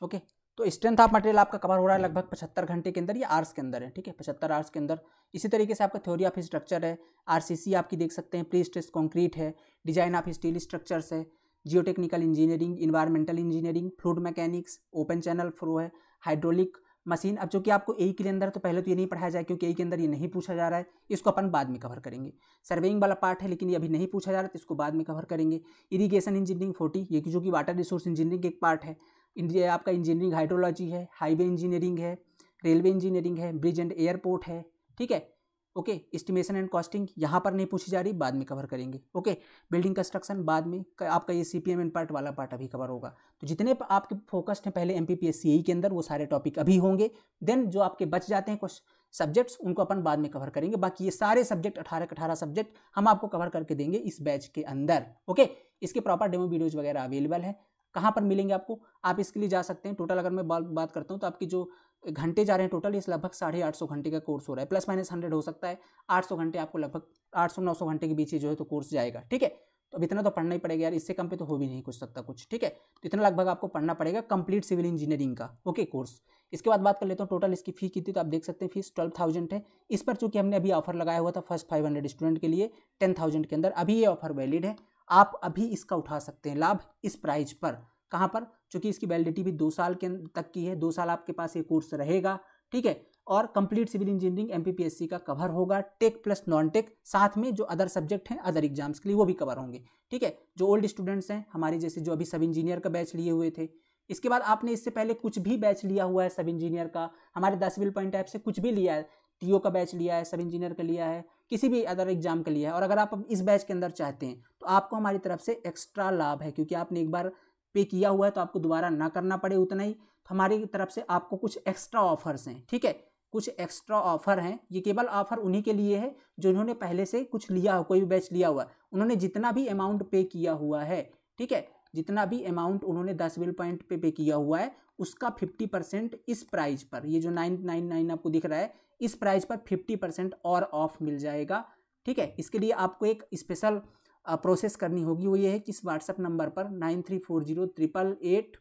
ओके तो स्ट्रेंथ ऑफ़ मटेरियल आपका कवर हो रहा है लगभग पचहत्तर घंटे के अंदर या आर्स के अंदर है, ठीक है? पचहत्तर आर्स के अंदर। इसी तरीके से आपका थ्योरी ऑफ़ स्ट्रक्चर है। आरसीसी आपकी देख सकते हैं प्री स्ट्रेस कॉन्क्रीट है डिज़ाइन ऑफ़ स्टील स्ट्रक्चर्स है। Geotechnical engineering environmental engineering fluid mechanics open channel flow है। हाइड्रोलिक मशीन अब जो कि आपको ए के अंदर तो पहले तो ये नहीं पढ़ाया जाए, क्योंकि ए के अंदर ये नहीं पूछा जा रहा है। इसको अपन बाद में कवर करेंगे। सर्वेइंग वाला पार्ट है, लेकिन ये अभी नहीं पूछा जा रहा तो इसको बाद में कवर करेंगे। इरीगेशन इंजीनियरिंग फोर्टी ये जो कि वाटर रिसोर्स इंजीनियरिंग एक पार्ट है। आपका इंजीनियरिंग हाइड्रोलॉजी है, हाईवे इंजीनियरिंग है, रेलवे इंजीनियरिंग है, ब्रिज एंड एयरपोर्ट है, ठीक है? ओके एस्टिमेशन एंड कॉस्टिंग यहाँ पर नहीं पूछी जा रही, बाद में कवर करेंगे। ओके बिल्डिंग कंस्ट्रक्शन बाद में आपका ये C P M N part वाला पार्ट अभी कवर होगा। तो जितने आपके फोकस्ड हैं, पहले M P P S C E के अंदर, वो सारे टॉपिक अभी होंगे। देन जो आपके बच जाते हैं कुछ सब्जेक्ट्स उनको अपन बाद में कवर करेंगे। बाकी ये सारे सब्जेक्ट अठारह अठारह सब्जेक्ट हम आपको कवर करके देंगे इस बैच के अंदर। ओके, इसके प्रॉपर डेमो वीडियोज़ वगैरह अवेलेबल है। कहाँ पर मिलेंगे आपको? आप इसके लिए जा सकते हैं। टोटल अगर मैं बात करता हूँ तो आपकी जो घंटे जा रहे हैं टोटल इस लगभग साढ़े आठ सौ घंटे का कोर्स हो रहा है। प्लस माइनस हंड्रेड हो सकता है। आठ सौ घंटे आपको लगभग आठ सौ, नौ सौ घंटे के बीच ही जो है तो कोर्स जाएगा। ठीक है? तो अब इतना तो पढ़ना ही पड़ेगा यार। इससे कम पे तो हो भी नहीं कुछ सकता कुछ। ठीक है? तो इतना लगभग आपको पढ़ना पड़ेगा कंप्लीट सिविल इंजीनियरिंग का। ओके कोर्स इसके बाद बात कर लेता हूँ टोटल इसकी फ़ी कितनी तो आप देख सकते हैं फ़ीस ट्वेल्व थाउज़ेंड है। इस पर चूँकि हमने अभी ऑफ़र लगाया हुआ था फ़र्स्ट फाइव हंड्रेड स्टूडेंट के लिए टेन थाउज़ेंड के अंदर, अभी ये ऑफ़र वैलिड है। आप अभी इसका उठा सकते हैं लाभ इस प्राइज पर। कहाँ पर? चूँकि इसकी वैलिडिटी भी दो साल के तक की है, दो साल आपके पास ये कोर्स रहेगा, ठीक है? और कंप्लीट सिविल इंजीनियरिंग एमपीपीएससी का कवर होगा, टेक प्लस नॉन टेक साथ में जो अदर सब्जेक्ट हैं, अदर एग्ज़ाम्स के लिए वो भी कवर होंगे, ठीक है? जो ओल्ड स्टूडेंट्स हैं, हमारे जैसे जो अभी सब इंजीनियर का बैच लिए हुए थे, इसके बाद आपने इससे पहले कुछ भी बैच लिया हुआ है सब इंजीनियर का, हमारे दस विल पॉइंट ऐप से कुछ भी लिया है, टीओ का बैच लिया है, सब इंजीनियर का लिया है किसी भी अदर एग्ज़ाम के लिए है, और अगर आप इस बैच के अंदर चाहते हैं तो आपको हमारी तरफ़ से एक्स्ट्रा लाभ है, क्योंकि आपने एक बार पे किया हुआ है तो आपको दोबारा ना करना पड़े उतना ही। तो हमारी तरफ़ से आपको कुछ एक्स्ट्रा ऑफर्स हैं, ठीक है? कुछ एक्स्ट्रा ऑफ़र हैं, ये केवल ऑफ़र उन्हीं के लिए है, जो इन्होंने पहले से कुछ लिया हो, कोई भी बैच लिया हुआ उन्होंने जितना भी अमाउंट पे किया हुआ है, ठीक है? जितना भी अमाउंट उन्होंने दस बिल पॉइंट पे पे किया हुआ है, उसका फिफ्टी परसेंट इस प्राइस पर, ये जो नाइन नाइन नाइन आपको दिख रहा है इस प्राइस पर फिफ्टी परसेंट और ऑफ़ मिल जाएगा। ठीक है, इसके लिए आपको एक स्पेशल प्रोसेस करनी होगी। वो ये है कि इस व्हाट्सअप नंबर पर nine three four zero triple eight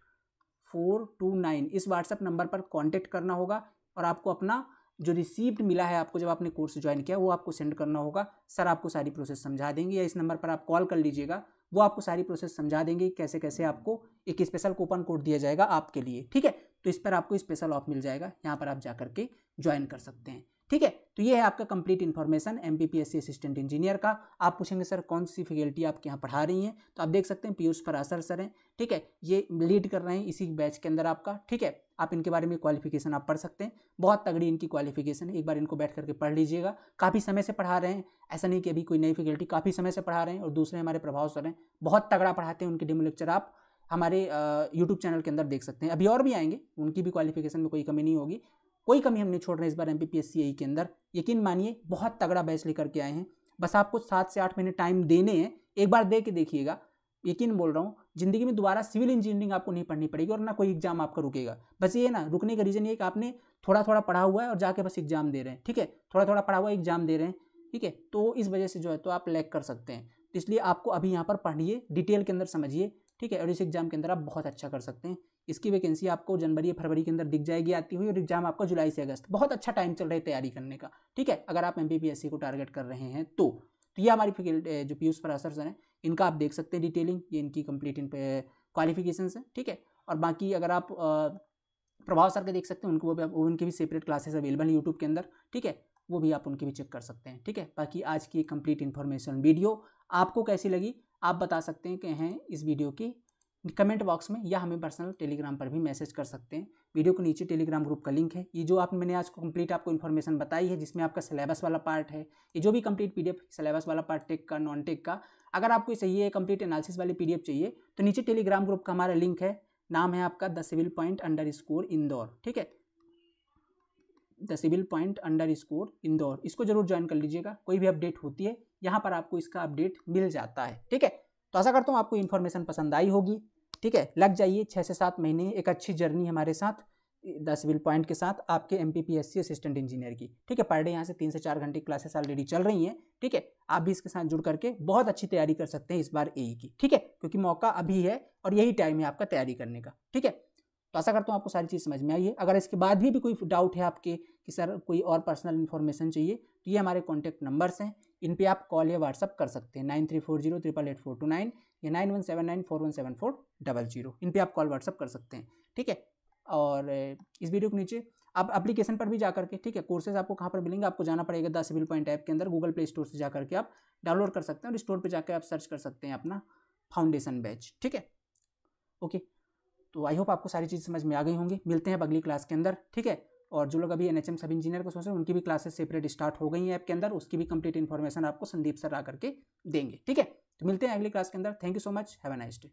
four two nine, इस व्हाट्सअप नंबर पर कॉन्टेक्ट करना होगा और आपको अपना जो रिसीप्ट मिला है आपको जब आपने कोर्स ज्वाइन किया, वो आपको सेंड करना होगा। सर, आपको सारी प्रोसेस समझा देंगे या इस नंबर पर आप कॉल कर लीजिएगा, वो आपको सारी प्रोसेस समझा देंगे कैसे कैसे आपको एक स्पेशल कूपन कोड दिया जाएगा आपके लिए। ठीक है तो इस पर आपको स्पेशल ऑफ़ मिल जाएगा। यहाँ पर आप जा करके ज्वाइन कर सकते हैं। ठीक है? तो ये है आपका complete information M P assistant engineer का। आप पूछेंगे, सर, कौन सी फैकल्टी आपके यहाँ पढ़ा रही हैं? तो आप देख सकते हैं, पीयूष फरासर सर हैं। ठीक है? ये लीड कर रहे हैं इसी बैच के अंदर आपका। ठीक है? आप इनके बारे में क्वालिफिकेशन आप पढ़ सकते हैं। बहुत तगड़ी इनकी क्वालिफिकेशन है। एक बार इनको बैठ करके पढ़ लीजिएगा। काफ़ी समय से पढ़ा रहे हैं। ऐसा नहीं कि अभी कोई नई फैकल्टी काफ़ी समय से पढ़ा रहे हैं और दूसरे हमारे प्रभाव सर हैं। बहुत तगड़ा पढ़ाते हैं उनके डेमो लेक्चर आप हमारे यूट्यूब चैनल के अंदर देख सकते हैं। अभी और भी आएँगे। उनकी भी क्वालिफिकेशन में कोई कमी नहीं होगी। कोई कमी हम नहीं छोड़ रहे इस बार एम पी के अंदर। यकीन मानिए, बहुत तगड़ा बैच लेकर के आए हैं। बस आपको सात से आठ महीने टाइम देने हैं। एक बार दे के देखिएगा। यकीन बोल रहा हूँ, ज़िंदगी में दोबारा सिविल इंजीनियरिंग आपको नहीं पढ़नी पड़ेगी और ना कोई एग्ज़ाम आपका रुकेगा। बस ये ना, रुकने का रीज़न ये कि आपने थोड़ा थोड़ा पढ़ा हुआ है और जाके बस एग्ज़ाम दे रहे हैं, ठीक है? थोड़ा थोड़ा पढ़ा हुआ एग्ज़ाम दे रहे हैं, ठीक है? तो इस वजह से जो है तो आप लैक कर सकते हैं। तो इसलिए आपको अभी यहाँ पर पढ़िए, डिटेल के अंदर समझिए, ठीक है? और इस एग्ज़ाम के अंदर आप बहुत अच्छा कर सकते हैं। इसकी वैकेंसी आपको जनवरी या फरवरी के अंदर दिख जाएगी, आती हुई और एग्ज़ाम आपका जुलाई से अगस्त। बहुत अच्छा टाइम चल रहा है तैयारी करने का, ठीक है? अगर आप एम को टारगेट कर रहे हैं तो। तो ये हमारी जो पीयूष परासर सर हैं, इनका आप देख सकते हैं डिटेलिंग ये इनकी कंप्लीट इन क्वालिफिकेशन है, ठीक है? और बाकी अगर आप प्रभाव सर के देख सकते हैं, उनको वो भी उनके भी सेपरेट क्लासेस अवेलेबल है यूट्यूब के अंदर, ठीक है? वो भी आप उनकी भी चेक कर सकते हैं, ठीक है? बाकी आज की कंप्लीट इन्फॉर्मेशन वीडियो आपको कैसी लगी? आप बता सकते हैं कि हैं इस वीडियो की कमेंट बॉक्स में या हमें पर्सनल टेलीग्राम पर भी मैसेज कर सकते हैं। वीडियो के नीचे टेलीग्राम ग्रुप का लिंक है। ये जो आप, मैंने आज कंप्लीट आपको इन्फॉर्मेशन बताई है, जिसमें आपका सिलेबस वाला पार्ट है, ये जो भी कंप्लीट पीडीएफ सिलेबस वाला पार्ट टेक का नॉन टेक का, अगर आपको चाहिए कंप्लीट एनालिसिस वाली पीडीएफ चाहिए तो नीचे टेलीग्राम ग्रुप का हमारा लिंक है। नाम है आपका the civil point underscore Indore ठीक है? The civil point underscore Indore इसको ज़रूर ज्वाइन कर लीजिएगा। कोई भी अपडेट होती है, यहाँ पर आपको इसका अपडेट मिल जाता है, ठीक है? तो आशा करता हूँ आपको इन्फॉर्मेशन पसंद आई होगी। ठीक है लग जाइए छः से सात महीने एक अच्छी जर्नी हमारे साथ दस विल पॉइंट के साथ आपके एम पी असिस्टेंट इंजीनियर की। ठीक है पर डे यहाँ से तीन से चार घंटे क्लासेस ऑलरेडी चल रही हैं। ठीक है आप भी इसके साथ जुड़ करके बहुत अच्छी तैयारी कर सकते हैं इस बार एई की। ठीक है क्योंकि मौका अभी है और यही टाइम है आपका तैयारी करने का। ठीक है तो आशा करता हूँ आपको सारी चीज़ समझ में आई है। अगर इसके बाद भी, भी कोई डाउट है आपके कि सर कोई और पर्सनल इन्फॉर्मेशन चाहिए तो ये हमारे कॉन्टैक्ट नंबर्स हैं। इन पर आप कॉल या व्हाट्सअप कर सकते हैं। Nine three four zero triple eight four two nine या nine one seven nine four one seven four double zero. इन पर आप कॉल व्हाट्सअप कर सकते हैं, ठीक है? और इस वीडियो के नीचे आप एप्लीकेशन पर भी जा करके, ठीक है? कोर्सेज आपको कहाँ पर मिलेंगे? आपको जाना पड़ेगा द सिविल पॉइंट ऐप के अंदर। गूगल प्ले स्टोर से जा करके आप डाउनलोड कर सकते हैं और स्टोर पर जाकर आप सर्च कर सकते हैं अपना फाउंडेशन बैच, ठीक है? ओके? तो आई होप आपको सारी चीज़ समझ में आ गई होंगी। मिलते हैं अब अगली क्लास के अंदर, ठीक है? और जो लोग अभी N H M sub engineer को सोच रहे हैं, उनकी भी क्लासेस सेपरेट स्टार्ट हो गई हैं ऐप के अंदर। उसकी भी कंप्लीट इन्फॉर्मेशन आपको संदीप सर आकर के देंगे, ठीक है? मिलते हैं अगली क्लास के अंदर। Thank you so much have a nice day